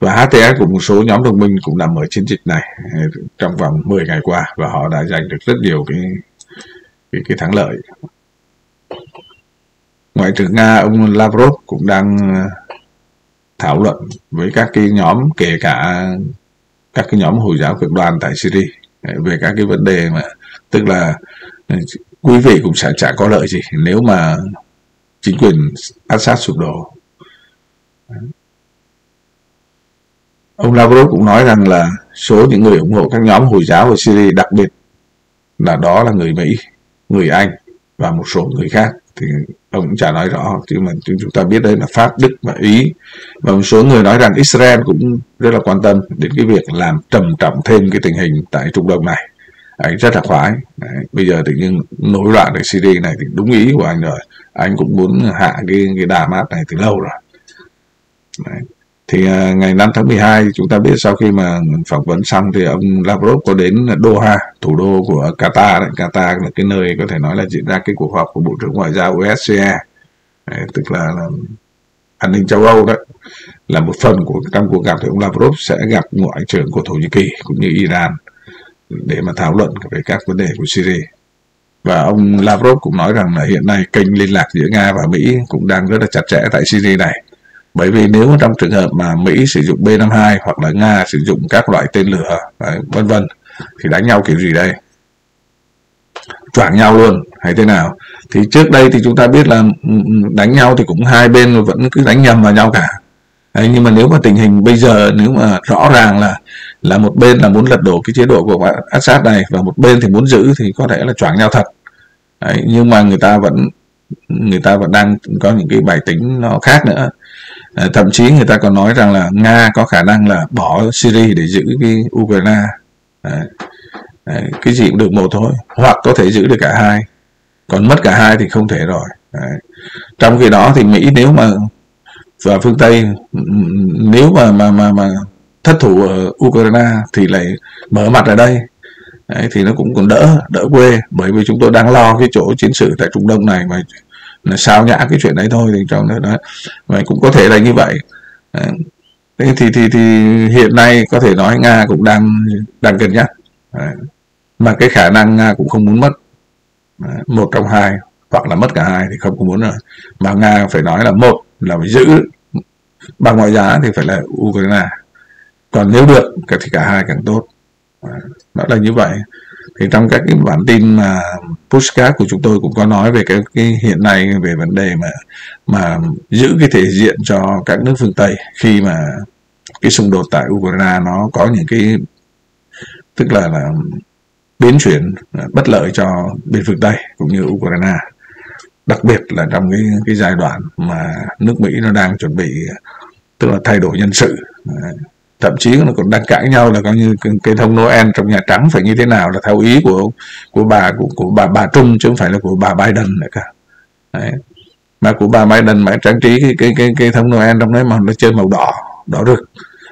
[SPEAKER 1] Và HTS của một số nhóm đồng minh cũng nằm ở chiến dịch này à, trong vòng 10 ngày qua và họ đã giành được rất nhiều cái cái, cái thắng lợi. Ngoại trưởng nga ông lavrov cũng đang ờ, thảo luận với các cái nhóm kể cả các cái nhóm hồi giáo cực đoan tại syria về các cái vấn đề mà tức là ờ, quý vị cũng sẽ chả có lợi gì nếu mà chính quyền Assad sụp đổ. Ông Lavrov cũng nói rằng là số những người ủng hộ các nhóm hồi giáo ở Syria đặc biệt là đó là người Mỹ người Anh và một số người khác. Thì ông cũng chả nói rõ chứ mà chúng ta biết đây là Pháp, Đức và Ý. Và một số người nói rằng Israel cũng rất là quan tâm đến cái việc làm trầm trọng thêm cái tình hình tại Trung Đông này. Anh rất là khoái. Đấy, bây giờ tự nhiên nổi loạn ở Syria này thì đúng ý của anh rồi. Anh cũng muốn hạ cái cái đà mát này từ lâu rồi. Đấy thì à, ngày 5 tháng 12 chúng ta biết sau khi mà phỏng vấn xong thì ông Lavrov có đến Doha thủ đô của Qatar đấy. Qatar là cái nơi có thể nói là diễn ra cái cuộc họp của Bộ trưởng Ngoại giao USCE đấy, tức là, là an ninh châu Âu đó là một phần của trong cuộc gặp thì ông Lavrov sẽ gặp ngoại trưởng của Thổ Nhĩ Kỳ cũng như Iran để mà thảo luận về các vấn đề của Syria. Và ông Lavrov cũng nói rằng là hiện nay kênh liên lạc giữa Nga và Mỹ cũng đang rất là chặt chẽ tại Syria này. Bởi vì nếu trong trường hợp mà Mỹ sử dụng B-52 hoặc là Nga sử dụng các loại tên lửa vân vân thì đánh nhau kiểu gì đây? choảng nhau luôn hay thế nào? Thì trước đây thì chúng ta biết là ừ, ừ, đánh nhau thì cũng hai bên vẫn cứ đánh nhầm vào nhau cả. Đấy, nhưng mà nếu mà tình hình bây giờ nếu mà rõ ràng là là một bên là muốn lật đổ cái chế độ của Assad này và một bên thì muốn giữ thì có thể là choáng nhau thật. Đấy, nhưng mà người ta vẫn người ta vẫn đang có những cái bài tính nó khác nữa. Ờ, thậm chí người ta còn nói rằng là Nga có khả năng là bỏ Syria để giữ cái Ukraine. Đấy. Đấy, cái gì cũng được một thôi. Hoặc có thể giữ được cả hai. Còn mất cả hai thì không thể rồi. Đấy. trong khi đó thì Mỹ nếu mà và phương Tây ừ, ừ, nếu mà mà mà mà thất thủ ở Ukraine thì lại mở mặt ở đây. Đấy, thì nó cũng còn đỡ đỡ quê. Bởi vì chúng tôi đang lo cái chỗ chiến sự tại Trung Đông này mà là sao nhã cái chuyện đấy thôi thì trong đó và cũng có thể là như vậy. Thế thì thì thì hiện nay có thể nói Nga cũng đang đang cân nhắc. Mà cái khả năng Nga cũng không muốn mất. Một trong hai, hoặc là mất cả hai thì không có muốn rồi. Mà Nga phải nói là một là phải giữ bằng mọi giá thì phải là Ukraine. Còn nếu được thì cả hai càng tốt. Đó là như vậy thì trong các cái bản tin mà postcard của chúng tôi cũng có nói về cái, cái hiện nay về vấn đề mà mà giữ cái thể diện cho các nước phương Tây khi mà cái xung đột tại Ukraine nó có những cái tức là là biến chuyển bất lợi cho bên phương Tây cũng như Ukraine. Đặc biệt là trong cái cái giai đoạn mà nước Mỹ nó đang chuẩn bị tức là thay đổi nhân sự thậm chí nó còn đang cãi nhau là coi như cây thông Noel trong nhà trắng phải như thế nào là theo ý của của bà của, của bà bà Trung chứ không phải là của bà Biden nữa cả. Đấy. mà của bà Biden mà trang trí cái cái cái cây thông Noel trong đấy mà nó chơi màu đỏ đỏ rực.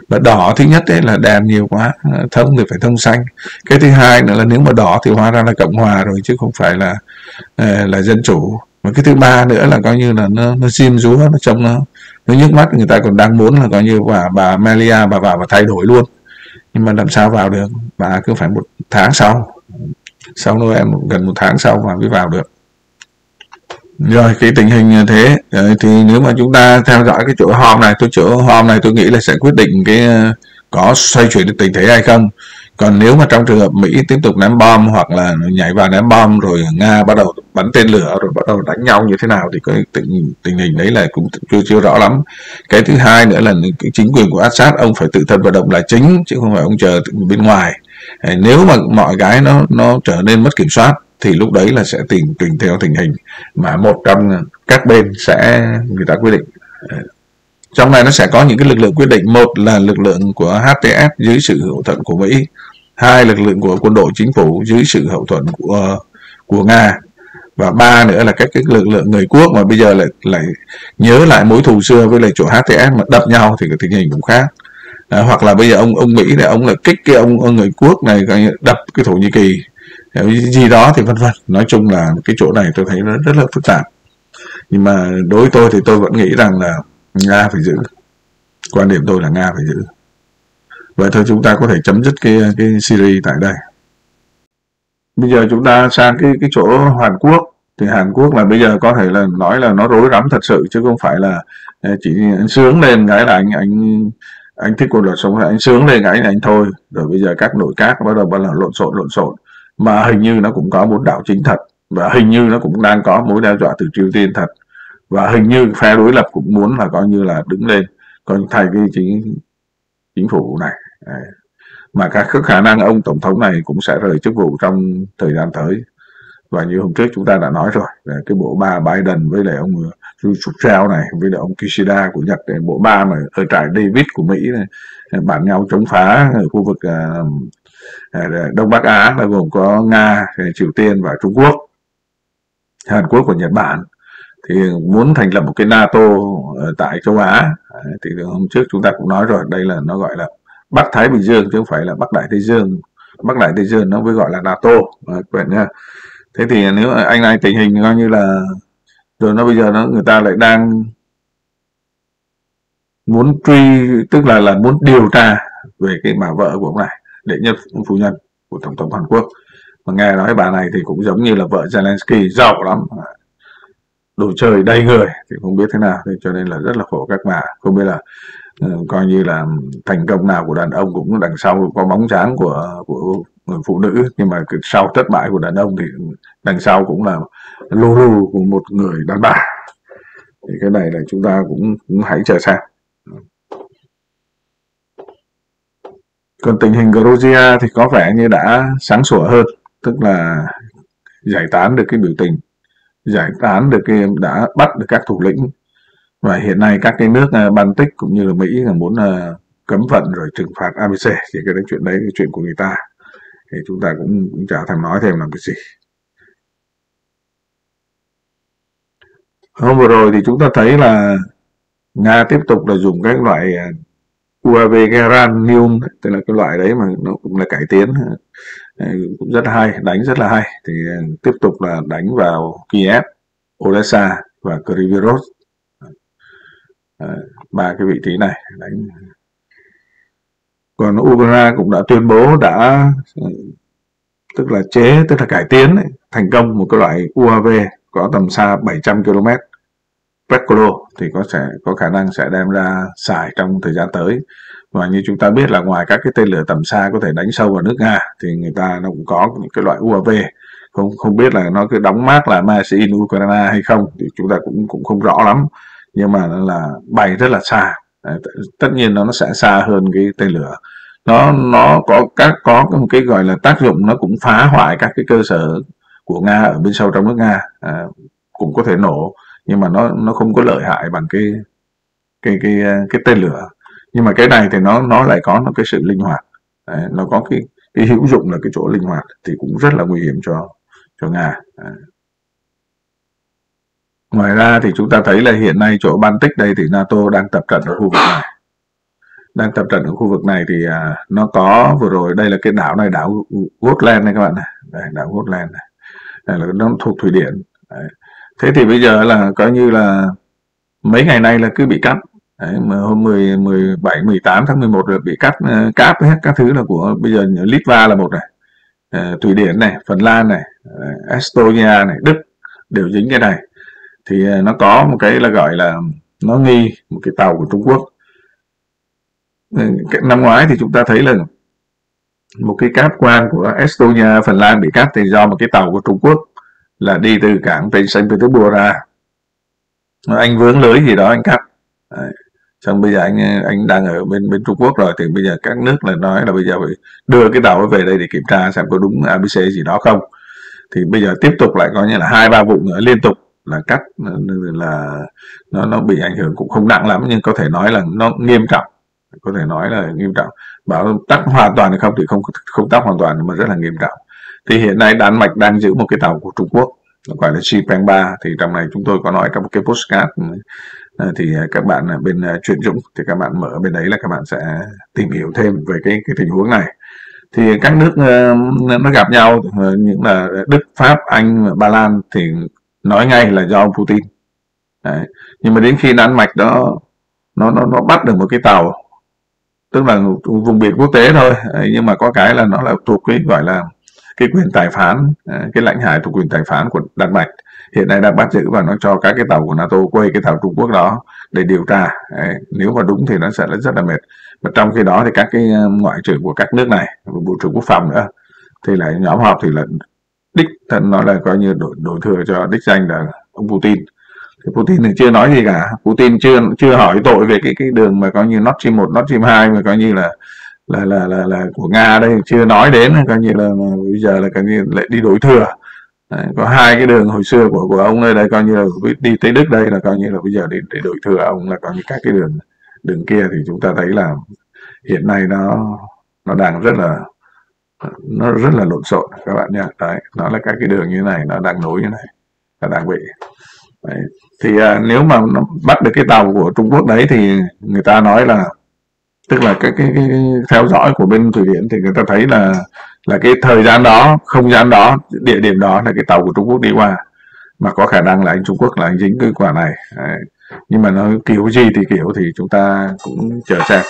[SPEAKER 1] Và đỏ thứ nhất đấy là đèn nhiều quá thông thì phải thông xanh. Cái thứ hai nữa là nếu mà đỏ thì hóa ra là cộng hòa rồi chứ không phải là ờ, là dân chủ. Và cái thứ ba nữa là coi như là nó nó xin rúa nó trông nó nó nhức mắt, người ta còn đang muốn là coi như bà bà Melia bà vào và thay đổi luôn. Nhưng mà làm sao vào được? Bà cứ phải một tháng sau. Sau Noel gần một tháng sau mà mới vào được. Rồi, cái tình hình như thế. Thì nếu mà chúng ta theo dõi cái chỗ hòm này, tôi chỗ hòm này tôi nghĩ là sẽ quyết định cái ờ, có xoay chuyển được tình thế hay không còn nếu mà trong trường hợp Mỹ tiếp tục ném bom hoặc là nhảy vào ném bom rồi Nga bắt đầu bắn tên lửa rồi bắt đầu đánh nhau như thế nào thì cái tình, tình hình đấy là cũng chưa chưa rõ lắm. Cái thứ hai nữa là cái chính quyền của Assad ông phải tự thân vận động là chính chứ không phải ông chờ bên ngoài. Ờ, nếu mà mọi cái nó nó trở nên mất kiểm soát thì lúc đấy là sẽ tìm tùy theo tình hình mà một trong các bên sẽ người ta quyết định. Ờ, trong này nó sẽ có những cái lực lượng quyết định. Một là lực lượng của HTS dưới sự hậu thuẫn của Mỹ hai lực lượng của quân đội chính phủ dưới sự hậu thuẫn của của Nga. Và ba nữa là các cái lực lượng người quốc mà bây giờ lại lại nhớ lại mối thù xưa với lại chỗ HTS mà đập nhau thì cái tình hình cũng khác. À, hoặc là bây giờ ông ông Mỹ này ông là kích cái ông, ông người quốc này đập cái thổ Nhĩ Kỳ. Gì đó thì vân vân. Nói chung là cái chỗ này tôi thấy nó rất là phức tạp. Nhưng mà đối với tôi thì tôi vẫn nghĩ rằng là nga phải giữ. Quan điểm tôi là nga phải giữ vậy thôi chúng ta có thể chấm dứt cái cái series tại đây. Bây giờ chúng ta sang cái cái chỗ Hàn Quốc. Thì Hàn Quốc là bây giờ có thể là nói là nó rối rắm thật sự, chứ không phải là à, chỉ anh sướng lên cái là anh anh anh thích cuộc đời sống anh sướng lên cái là anh thôi. Rồi bây giờ các nội các bắt đầu bắt đầu lộn xộn lộn xộn. Mà hình như nó cũng có bốn đảo chính thật. Và hình như nó cũng đang có mối đe dọa từ Triều Tiên thật. Và hình như phe đối lập cũng muốn là coi như là đứng lên, coi thay cái chính chính phủ này. Mà các khả năng ông tổng thống này cũng sẽ rời chức vụ trong thời gian tới. Và như hôm trước chúng ta đã nói rồi cái bộ ba Biden với lại ông ờ, Roosevelt này với lại ông Kishida của Nhật bộ ba mà ở trại David của Mỹ này ờ, bàn nhau chống phá ở khu vực uh, Đông Bắc Á là gồm có Nga, Triều Tiên và Trung Quốc, Hàn Quốc và Nhật Bản. Thì muốn thành lập một cái NATO ở tại châu Á thì hôm trước chúng ta cũng nói rồi đây là nó gọi là Bắc Thái Bình Dương chứ không phải là Bắc Đại Tây Dương. Bắc Đại Tây Dương nó mới gọi là NATO. Quên nha thế thì nếu anh này tình hình coi như là rồi nó bây giờ nó, người ta lại đang muốn truy, tức là là muốn điều tra về cái bà vợ của ông này, đệ nhất phu nhân của tổng thống Hàn Quốc. Mà nghe nói bà này thì cũng giống như là vợ Zelensky, giàu lắm. Đồ chơi đầy người thì không biết thế nào thì cho nên là rất là khổ các bà. Không biết là Ờ, coi như là thành công nào của đàn ông cũng đằng sau có bóng dáng của của người phụ nữ. Nhưng mà sau thất bại của đàn ông thì đằng sau cũng là lù lù của một người đàn bà. Thì cái này là chúng ta cũng, cũng hãy chờ xem. Còn tình hình Georgia thì có vẻ như đã sáng sủa hơn tức là giải tán được cái biểu tình giải tán được cái đã bắt được các thủ lĩnh và hiện nay các cái nước ờ, Baltic cũng như là Mỹ là muốn ờ, cấm vận rồi trừng phạt ABC thì cái đấy chuyện đấy cái chuyện của người ta. Thì chúng ta cũng, cũng chả thèm nói thêm làm cái gì. Hôm vừa rồi thì chúng ta thấy là Nga tiếp tục là dùng các loại ờ, UAV Geranium tức là cái loại đấy mà nó cũng là cải tiến cũng rất hay đánh rất là hay. Thì tiếp tục là đánh vào Kiev Odessa và Kryvyi Ờ, ba cái vị trí này, đánh. Còn Ukraine cũng đã tuyên bố đã ờ, tức là chế, tức là cải tiến thành công một cái loại UAV có tầm xa 700 km Precolo thì có sẽ, có khả năng sẽ đem ra xài trong thời gian tới. Và như chúng ta biết là ngoài các cái tên lửa tầm xa có thể đánh sâu vào nước Nga, thì người ta nó cũng có những cái loại UAV không không biết là nó cứ đóng mát là Made in Ukraine hay không, thì chúng ta cũng cũng không rõ lắm nhưng mà là bay rất là xa. Tất nhiên nó nó sẽ xa hơn cái tên lửa. Nó nó có các có một cái gọi là tác dụng nó cũng phá hoại các cái cơ sở của nga ở bên sâu trong nước nga. À, cũng có thể nổ nhưng mà nó nó không có lợi hại bằng cái cái cái à, cái tên lửa. Nhưng mà cái này thì nó nó lại có một cái sự linh hoạt. Đấy, nó có cái cái hữu dụng là cái chỗ linh hoạt thì cũng rất là nguy hiểm cho cho nga. À ngoài ra thì chúng ta thấy là hiện nay chỗ Baltic đây thì NATO đang tập trận ở khu vực này. Đang tập trận ở khu vực này thì à, nó có vừa rồi đây là cái đảo này đảo Gotland này các bạn này. Đây, đảo Gotland này. Đây là nó thuộc thụy điển. Đấy. thế thì bây giờ là coi như là mấy ngày nay là cứ bị cắt. Đấy, mà hôm 10, 17, 18 tháng 11 rồi bị cắt uh, cáp hết các thứ là của bây giờ Litva là một này. Uh, Thụy Điển này Phần Lan này uh, Estonia này Đức đều dính cái này thì à, nó có một cái là gọi là nó nghi một cái tàu của Trung Quốc. Ừ, năm ngoái thì chúng ta thấy là một cái cáp quan của Estonia, Phần Lan bị cắt thì do một cái tàu của Trung Quốc là đi từ cảng Tây Saint Petersburg ra. Anh vướng lưới gì đó anh cắt. Đấy. xong bây giờ anh anh đang ở bên bên Trung Quốc rồi thì bây giờ các nước là nói là bây giờ phải đưa cái tàu về đây để kiểm tra xem có đúng ABC gì đó không. Thì bây giờ tiếp tục lại coi như là hai ba vụ nữa liên tục là cắt, là nó nó bị ảnh hưởng cũng không nặng lắm, nhưng có thể nói là nó nghiêm trọng. Có thể nói là nghiêm trọng. Bảo tắt hoàn toàn hay không, thì không không tắt hoàn toàn mà rất là nghiêm trọng. Thì hiện nay Đan Mạch đang giữ một cái tàu của Trung Quốc gọi là shipeng 3 thì trong này chúng tôi có nói trong một cái postcard ờ, thì các bạn bên ờ, truyền dũng thì các bạn mở bên đấy là các bạn sẽ tìm hiểu thêm về cái cái tình huống này. Thì các nước ờ, nó gặp nhau những là Đức, Pháp, Anh, Ba Lan thì nói ngay là do Putin. Đấy. nhưng mà đến khi Đan Mạch đó, nó nó nó bắt được một cái tàu, tức là vùng biển quốc tế thôi. Nhưng mà có cái là nó là thuộc cái, gọi là cái quyền tài phán à, cái lãnh hải thuộc quyền tài phán của Đan Mạch. Hiện nay đang bắt giữ và nó cho các cái tàu của NATO quay cái tàu Trung Quốc đó để điều tra. Nếu mà đúng thì nó sẽ rất là mệt. Mà trong khi đó thì các cái à, ngoại trưởng của các nước này, bộ trưởng quốc phòng nữa, thì lại nhóm họp thì là đích thân nó là coi như đổi, đổi thừa cho đích danh là ông Putin. Thì Putin thì chưa nói gì cả. Putin chưa chưa hỏi tội về cái cái đường mà coi như Nord Stream 1, Nord Stream 2 mà coi như là là là là, là của Nga đây. Chưa nói đến coi như là bây giờ là coi như lại đi đổi thừa. Đấy, có hai cái đường hồi xưa của của ông đây đây coi như là đi tới Đức đây là coi như là bây giờ để, để đổi thừa ông là coi như các cái đường đường kia thì chúng ta thấy là hiện nay nó nó đang rất là nó rất là lộn xộn các bạn nhé đấy nó là các cái đường như này nó đang nối như này nó đang bị đấy. thì à, nếu mà nó bắt được cái tàu của Trung Quốc đấy thì người ta nói là tức là cái, cái, cái, cái theo dõi của bên thủy điện thì người ta thấy là là cái thời gian đó không gian đó địa điểm đó là cái tàu của Trung Quốc đi qua mà có khả năng là anh Trung Quốc là anh dính cái quả này đấy. nhưng mà nó kiểu gì thì kiểu thì chúng ta cũng chờ xem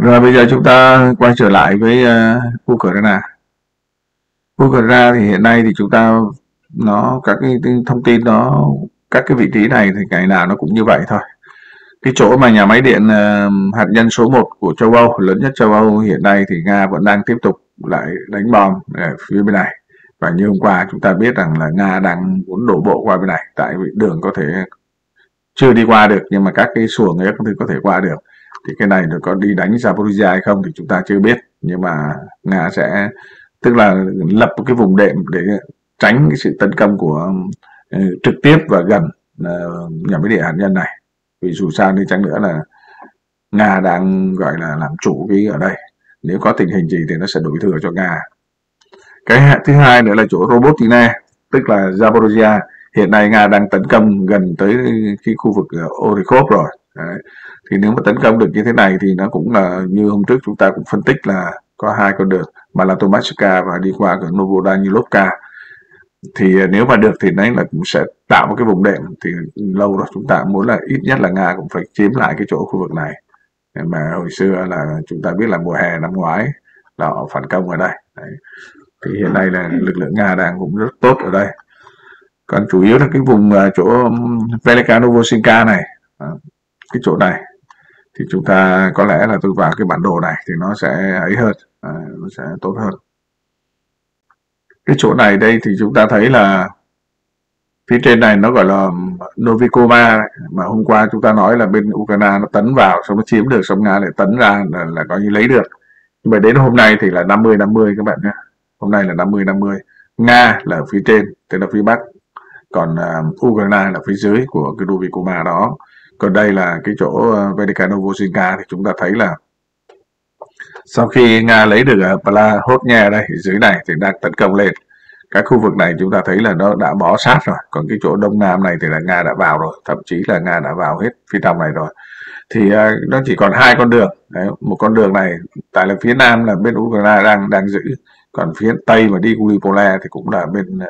[SPEAKER 1] rồi bây giờ chúng ta quay trở lại với uh, Ukraine. Ukraine thì hiện nay thì chúng ta nó các cái, cái thông tin nó các cái vị trí này thì ngày nào nó cũng như vậy thôi. Cái chỗ mà nhà máy điện uh, hạt nhân số 1 của châu Âu, lớn nhất châu Âu hiện nay thì Nga vẫn đang tiếp tục lại đánh bom ở phía bên này. Và như hôm qua chúng ta biết rằng là Nga đang muốn đổ bộ qua bên này tại vì đường có thể chưa đi qua được nhưng mà các cái xuồng ấy có thể qua được thì cái này nó có đi đánh Zaporizhia hay không thì chúng ta chưa biết. Nhưng mà Nga sẽ tức là lập một cái vùng đệm để tránh cái sự tấn công của uh, trực tiếp và gần uh, nhà máy điện hạt nhân này. Vì dù sao đi chăng nữa là Nga đang gọi là làm chủ cái ở đây. Nếu có tình hình gì thì nó sẽ đổi thừa cho Nga. Cái thứ hai nữa là chỗ Robotina tức là Zaporizhia. Hiện nay Nga đang tấn công gần tới cái khu vực ờ, Orykhov rồi. Đấy thì nếu mà tấn công được như thế này thì nó cũng là như hôm trước chúng ta cũng phân tích là có hai con đường Malatomashka và đi qua cái Novodanilovka thì à, nếu mà được thì đấy là cũng sẽ tạo một cái vùng đệm thì lâu rồi chúng ta muốn là ít nhất là Nga cũng phải chiếm lại cái chỗ khu vực này. Mà hồi xưa là chúng ta biết là mùa hè năm ngoái là họ phản công ở đây. Đấy. thì hiện nay là lực lượng Nga đang cũng rất tốt ở đây. Còn chủ yếu là cái vùng à, chỗ Velika Novosinka này à, cái chỗ này thì chúng ta có lẽ là tôi vào cái bản đồ này thì nó sẽ ấy hơn à, nó sẽ tốt hơn. Cái chỗ này đây thì chúng ta thấy là phía trên này nó gọi là Novikova mà hôm qua chúng ta nói là bên Ukraine nó tấn vào xong nó chiếm được xong Nga lại tấn ra là, là coi như lấy được. Nhưng mà đến hôm nay thì là 50 50 các bạn nhé. Hôm nay là 50 50 Nga là ở phía trên tức là phía bắc. Còn uh, Ukraine là phía dưới của cái Novikova đó còn đây là cái chỗ ờ, Novosinka thì chúng ta thấy là sau khi Nga lấy được ờ, Plahotnia đây dưới này thì đang tấn công lên. Các khu vực này chúng ta thấy là nó đã bó sát rồi. Còn cái chỗ đông nam này thì là Nga đã vào rồi. Thậm chí là Nga đã vào hết phía trong này rồi. Thì uh, nó chỉ còn hai con đường. Đấy, một con đường này tại là phía nam là bên Ukraine đang đang giữ. Còn phía tây mà đi Gulipole thì cũng là bên uh,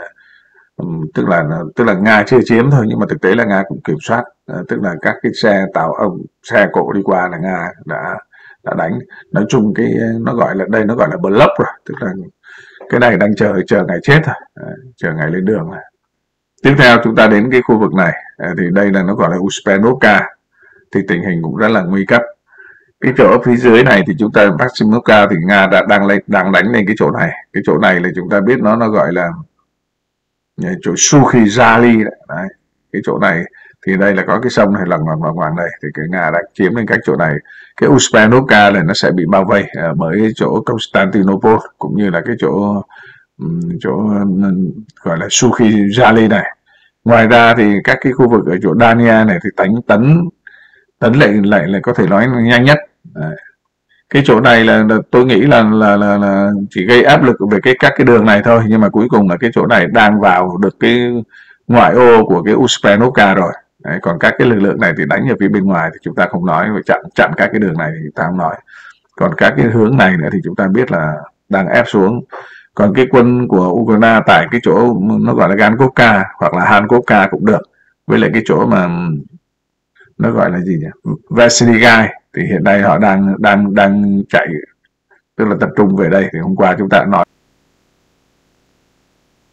[SPEAKER 1] tức là tức là nga chưa chiếm thôi, nhưng mà thực tế là nga cũng kiểm soát. Ờ, tức là các cái xe tàu ông xe cộ đi qua là nga đã đã đánh. Nói chung cái, nó gọi là, đây nó gọi là block rồi, tức là cái này đang chờ chờ ngày chết thôi. Ờ, chờ ngày lên đường này tiếp theo chúng ta đến cái khu vực này. Thì đây là nó gọi là Uspenovka. Thì tình hình cũng rất là nguy cấp. Cái chỗ phía dưới này thì chúng ta Maximovka thì nga đã đang lên, đang đánh lên cái chỗ này. Cái chỗ này là chúng ta biết nó nó gọi là chỗ Sukhijali đấy. đấy, cái chỗ này thì đây là có cái sông này, lần lần lần lần này thì cái nga đã chiếm lên các chỗ này. Cái Uspanovka này nó sẽ bị bao vây bởi bởi chỗ Constantinople cũng như là cái chỗ chỗ gọi là Sukhijali này. Ngoài ra thì các cái khu vực ở chỗ Dania này thì tấn tấn tấn lại lại là có thể nói nhanh nhất. Đấy cái chỗ này là, là tôi nghĩ là, là là là chỉ gây áp lực về cái các cái đường này thôi nhưng mà cuối cùng là cái chỗ này đang vào được cái ngoại ô của cái Uspenovka rồi. Đấy, còn các cái lực lượng này thì đánh ở phía bên ngoài thì chúng ta không nói và chặn chặn các cái đường này thì ta không nói. Còn các cái hướng này nữa thì chúng ta biết là đang ép xuống. Còn cái quân của Ukraine tại cái chỗ nó gọi là Gankovka hoặc là Hankovka cũng được. Với lại cái chỗ mà nó gọi là gì nhỉ? Vasiligai thì hiện nay họ đang đang đang chạy, tức là tập trung về đây. Thì hôm qua chúng ta đã nói.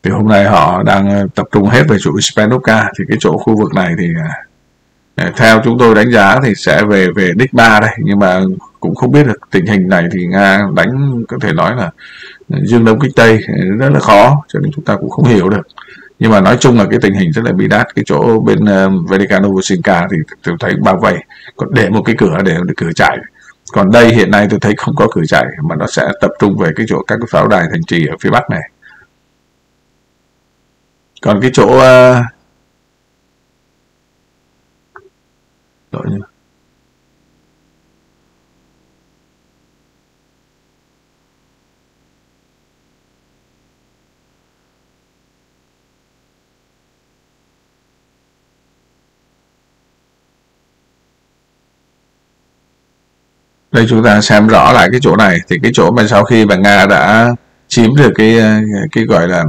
[SPEAKER 1] Thì hôm nay họ đang ờ, tập trung hết về chỗ Spanovka thì cái chỗ khu vực này thì ờ, ờ, theo chúng tôi đánh giá thì sẽ về về đích ba đây. Nhưng mà cũng không biết được tình hình này thì nga đánh có thể nói là dương đông kích tây rất là khó, cho nên chúng ta cũng không hiểu được nhưng mà nói chung là cái tình hình rất là bi đát. Cái chỗ bên ờ, uh, Vedika Novosinka thì tôi thấy bao vây. Còn để một cái cửa để, cửa chạy còn đây hiện nay tôi thấy không có cửa chạy mà nó sẽ tập trung về cái chỗ các cái pháo đài thành trì ở phía bắc này. Còn cái chỗ uh, Đội đây chúng ta xem rõ lại cái chỗ này. Thì cái chỗ mà sau khi mà nga đã chiếm được cái cái gọi là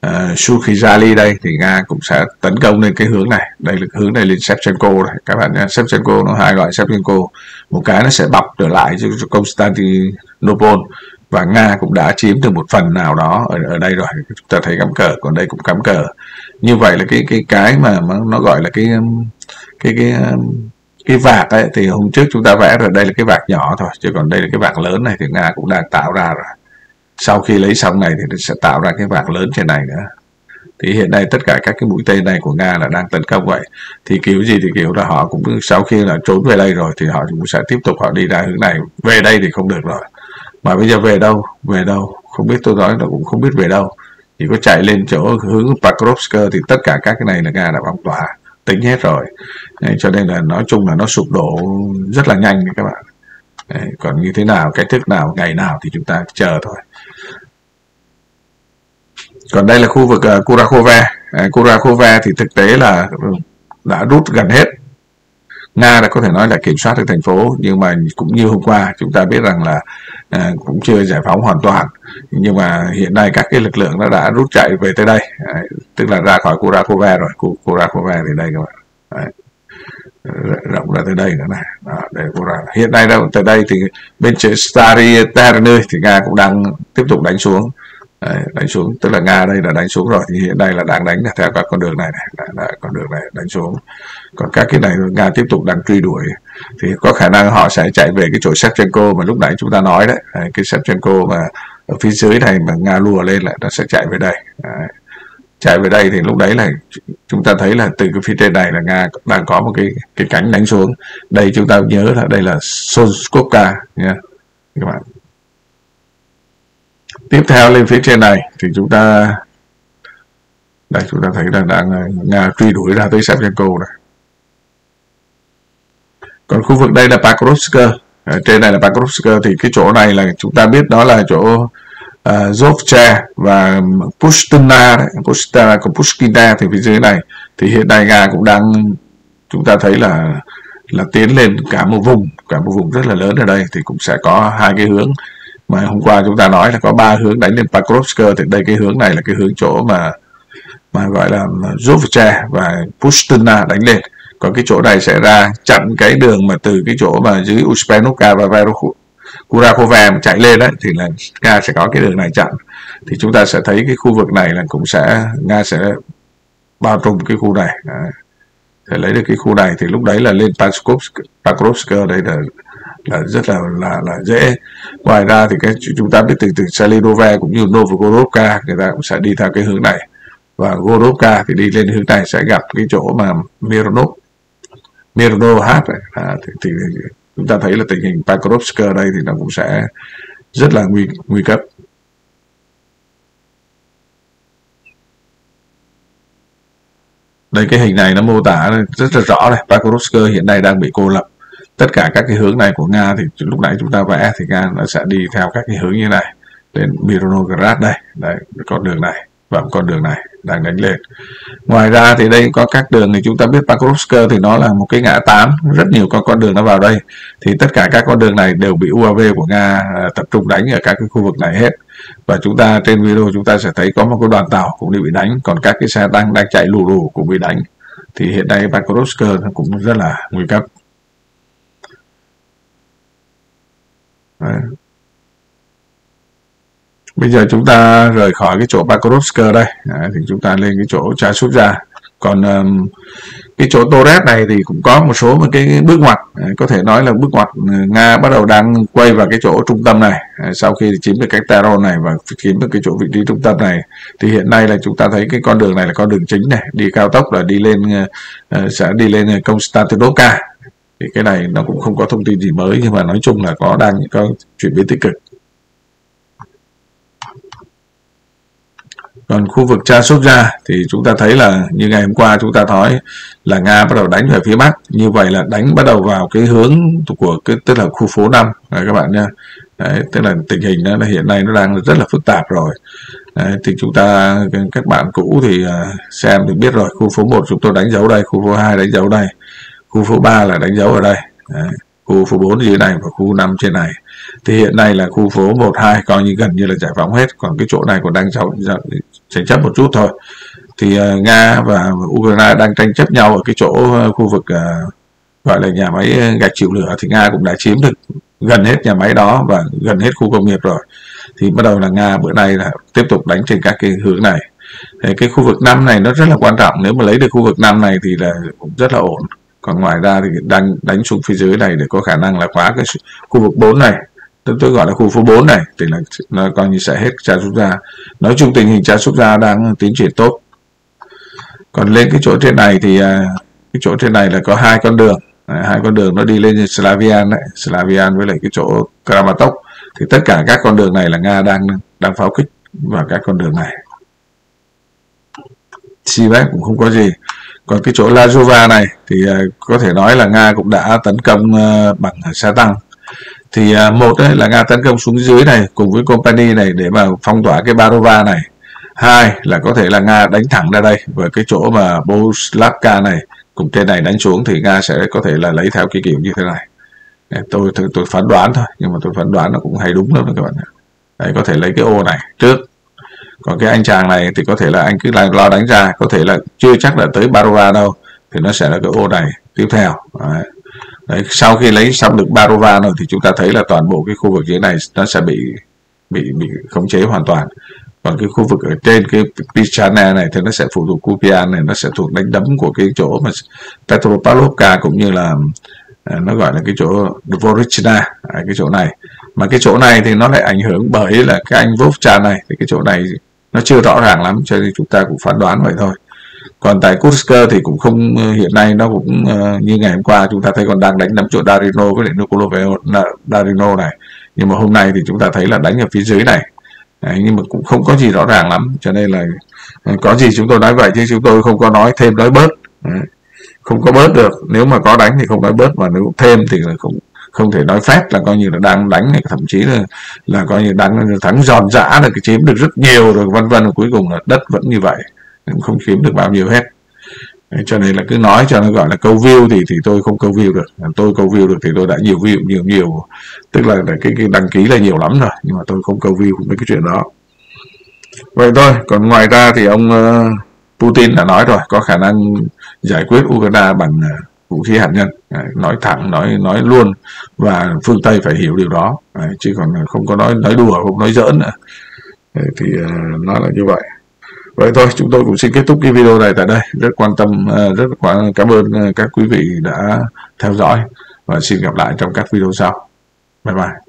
[SPEAKER 1] ờ, uh, Sukhizali đây thì Nga cũng sẽ tấn công lên cái hướng này. Đây là hướng này lên Shevchenko này. Các bạn nhé Shevchenko nó hai gọi Shevchenko. Một cái nó sẽ bọc trở lại cho, cho Constantinople. Và Nga cũng đã chiếm được một phần nào đó ở, ở đây rồi. Chúng ta thấy cắm cờ còn đây cũng cắm cờ. Như vậy là cái cái cái mà nó gọi là cái cái cái cái cái vạc ấy, thì hôm trước chúng ta vẽ rồi đây là cái vạc nhỏ thôi, chứ còn đây là cái vạc lớn này thì Nga cũng đang tạo ra rồi. Sau khi lấy xong này thì nó sẽ tạo ra cái vạc lớn trên này nữa. Thì hiện nay tất cả các cái mũi tên này của nga là đang tấn công vậy. Thì kiểu gì thì kiểu là họ cũng sau khi là trốn về đây rồi thì họ cũng sẽ tiếp tục họ đi ra hướng này. Về đây thì không được rồi. Mà bây giờ về đâu? Về đâu? Không biết, tôi nói là cũng không biết về đâu. Chỉ có chạy lên chỗ hướng Pakrovsk thì tất cả các cái này là nga đã phong tỏa tính hết rồi. Cho nên là nói chung là nó sụp đổ rất là nhanh các bạn. Đấy, còn như thế nào cách thức nào ngày nào thì chúng ta chờ thôi. Còn đây là khu vực à, uh, Kurakova uh, Kurakova thì thực tế là ừ, đã rút gần hết. Nga đã có thể nói là kiểm soát được thành phố nhưng mà cũng như hôm qua chúng ta biết rằng là à, cũng chưa giải phóng hoàn toàn. Nhưng mà hiện nay các cái lực lượng nó đã rút chạy về tới đây. À, tức là ra khỏi Kurakova rồi. Kurakova thì đây các bạn. À, rộng ra tới đây nữa này. À, để hiện nay đâu tới đây thì bên trên Stary Terny thì Nga cũng đang tiếp tục đánh xuống. Đấy, đánh xuống. Tức là nga đây là đánh xuống rồi. Thì hiện nay là đang đánh theo các con đường này này đã, đã, con đường này đánh xuống. Còn các cái này nga tiếp tục đang truy đuổi. Thì có khả năng họ sẽ chạy về cái chỗ Shevchenko mà lúc nãy chúng ta nói đấy, đấy cái Shevchenko mà ở phía dưới này mà nga lùa lên lại nó sẽ chạy về đây. Đấy. Chạy về đây thì lúc đấy là chúng ta thấy là từ cái phía trên này là nga đang có một cái cái cánh đánh xuống. Đây chúng ta nhớ là đây là Solskopka nha. Các bạn tiếp theo lên phía trên này thì chúng ta đây chúng ta thấy là đang à, nga truy đuổi ra tới Shevchenko này. Còn khu vực đây là Pakrovsk à, trên này là Pakrovsk thì cái chỗ này là chúng ta biết đó là chỗ uh, và Pushtina Pushtina của Pushkina thì phía dưới này. Thì hiện nay Nga cũng đang chúng ta thấy là là tiến lên cả một vùng cả một vùng rất là lớn ở đây thì cũng sẽ có hai cái hướng mà hôm qua chúng ta nói là có ba hướng đánh lên Pakrovsk thì đây cái hướng này là cái hướng chỗ mà mà gọi là Zovche và Pustina đánh lên. Còn cái chỗ này sẽ ra chặn cái đường mà từ cái chỗ mà dưới Uspenovka và Kurakova chạy lên đấy thì là Nga sẽ có cái đường này chặn. Thì chúng ta sẽ thấy cái khu vực này là cũng sẽ Nga sẽ bao trùm cái khu này. Đấy. sẽ lấy được cái khu này thì lúc đấy là lên Pakrovsk, Pakrovsk đây là là rất là là là dễ. Ngoài ra thì cái chúng ta biết từ từ Salinova cũng như Novogorovka người ta cũng sẽ đi theo cái hướng này. Và Gorovka thì đi lên hướng này sẽ gặp cái chỗ mà Mironov Mironov hát này. À, thì, thì chúng ta thấy là tình hình Pakrovsk đây thì nó cũng sẽ rất là nguy nguy cấp. Đây cái hình này nó mô tả rất là rõ này. Pakrovsk hiện nay đang bị cô lập tất cả các cái hướng này của Nga thì lúc nãy chúng ta vẽ thì Nga nó sẽ đi theo các cái hướng như này, đến Mironograd đây, đấy, con đường này và con đường này đang đánh lên. Ngoài ra thì đây có các đường thì chúng ta biết Pakrovsk thì nó là một cái ngã tám, rất nhiều con con đường nó vào đây. Thì tất cả các con đường này đều bị UAV của Nga à, tập trung đánh ở các cái khu vực này hết. Và chúng ta, trên video chúng ta sẽ thấy có một cái đoàn tàu cũng đi bị đánh, còn các cái xe tăng đang chạy lù lù cũng bị đánh. Thì hiện nay Pakrovsk cũng rất là nguy cấp. À. Bây giờ chúng ta rời khỏi cái chỗ Pakrovsk đây, à, thì chúng ta lên cái chỗ Chasubja. còn um, cái chỗ Torres này thì cũng có một số một cái bước ngoặt. Có thể nói là bước ngoặt ừ, Nga bắt đầu đang quay vào cái chỗ trung tâm này. Sau khi chiếm được cái Taro này và chiếm được cái chỗ vị trí trung tâm này thì hiện nay là chúng ta thấy cái con đường này là con đường chính này. Đi cao tốc là đi lên uh, sẽ đi lên Konstantinovka thì cái này nó cũng không có thông tin gì mới nhưng mà nói chung là có đang có chuyển biến tích cực. Còn khu vực cha sốt ra thì chúng ta thấy là như ngày hôm qua chúng ta nói là nga bắt đầu đánh về phía bắc. Như vậy là đánh bắt đầu vào cái hướng của cái tức là khu phố năm. Các bạn nha Đấy, tức là tình hình nó hiện nay nó đang rất là phức tạp rồi. Đấy, thì chúng ta các bạn cũ thì à, xem thì biết rồi. Khu phố 1 chúng tôi đánh dấu đây khu phố 2 đánh dấu đây khu phố 3 là đánh dấu ở đây. Đấy, khu phố 4 dưới này và khu 5 trên này. Thì hiện nay là khu phố 1, 2 coi như gần như là giải phóng hết. Còn cái chỗ này còn đang tranh chấp một chút thôi. Thì uh, Nga và Ukraine đang tranh chấp nhau ở cái chỗ uh, khu vực uh, gọi là nhà máy gạch chịu lửa. Thì Nga cũng đã chiếm được gần hết nhà máy đó và gần hết khu công nghiệp rồi. Thì bắt đầu là Nga bữa nay là tiếp tục đánh trên các cái hướng này. Thì cái khu vực năm này nó rất là quan trọng. Nếu mà lấy được khu vực năm này thì là cũng rất là ổn còn ngoài ra thì đang đánh xuống phía dưới này để có khả năng là khóa cái khu vực 4 này. Tôi, tôi gọi là khu phố 4 này thì là nó coi như sẽ hết tra xuất ra nói chung tình hình tra xuất ra đang tiến triển tốt. Còn lên cái chỗ trên này thì à, cái chỗ trên này là có hai con đường. À, hai con đường nó đi lên Slavian đấy Slavian với lại cái chỗ Kramatok. Thì tất cả các con đường này là Nga đang đang pháo kích vào các con đường này. Sivek cũng không có gì còn cái chỗ Lazova này thì à, có thể nói là Nga cũng đã tấn công ờ, bằng xe tăng. Thì à, một ấy, là Nga tấn công xuống dưới này cùng với company này để mà phong tỏa cái Barova này. Hai là có thể là Nga đánh thẳng ra đây với cái chỗ mà Boslavka này cùng trên này đánh xuống thì Nga sẽ có thể là lấy theo cái kiểu như thế này. Tôi tôi, tôi phán đoán thôi nhưng mà tôi phán đoán nó cũng hay đúng lắm các bạn đấy có thể lấy cái ô này trước còn cái anh chàng này thì có thể là anh cứ là lo đánh ra có thể là chưa chắc là tới Barova đâu thì nó sẽ là cái ô này tiếp theo. Đấy. Đấy, sau khi lấy xong được Barova rồi thì chúng ta thấy là toàn bộ cái khu vực dưới này nó sẽ bị bị bị khống chế hoàn toàn. Còn cái khu vực ở trên cái Pichana này thì nó sẽ phụ thuộc Kupian này nó sẽ thuộc đánh đấm của cái chỗ mà Petropavlovka cũng như là à, nó gọi là cái chỗ Dvorichna à, cái chỗ này. Mà cái chỗ này thì nó lại ảnh hưởng bởi là cái anh Vovcha này thì cái chỗ này nó chưa rõ ràng lắm cho nên chúng ta cũng phán đoán vậy thôi. Còn tại Kursk thì cũng không ờ, hiện nay nó cũng uh, như ngày hôm qua chúng ta thấy còn đang đánh nắm chỗ Darino với lại Nukulovo Darino này. Nhưng mà hôm nay thì chúng ta thấy là đánh ở phía dưới này. Đấy, nhưng mà cũng không có gì rõ ràng lắm cho nên là ờ, có gì chúng tôi nói vậy chứ chúng tôi không có nói thêm nói bớt. Đấy. không có bớt được. Nếu mà có đánh thì không nói bớt mà nếu thêm thì là không không thể nói phép là coi như là đang đánh này thậm chí là là coi như đang thắng giòn giã được chiếm được rất nhiều rồi vân vân. Cuối cùng là đất vẫn như vậy cũng không kiếm được bao nhiêu hết. Cho nên là cứ nói cho nó gọi là câu view thì thì tôi không câu view được. Tôi câu view được thì tôi đã nhiều view nhiều nhiều. Tức là, cái, cái đăng ký là nhiều lắm rồi nhưng mà tôi không câu view với cái chuyện đó. Vậy thôi còn ngoài ra thì ông ờ, Putin đã nói rồi có khả năng giải quyết Ukraine bằng ờ, vũ khí hạt nhân. Đấy, nói thẳng nói nói luôn. Và phương Tây phải hiểu điều đó. Đấy, chứ còn không có nói nói đùa không nói giỡn nữa. Đấy, thì uh, nó là như vậy. Vậy thôi chúng tôi cũng xin kết thúc cái video này tại đây. Rất quan tâm ờ, rất cảm ơn ờ, các quý vị đã theo dõi. Và xin gặp lại trong các video sau. Bye bye.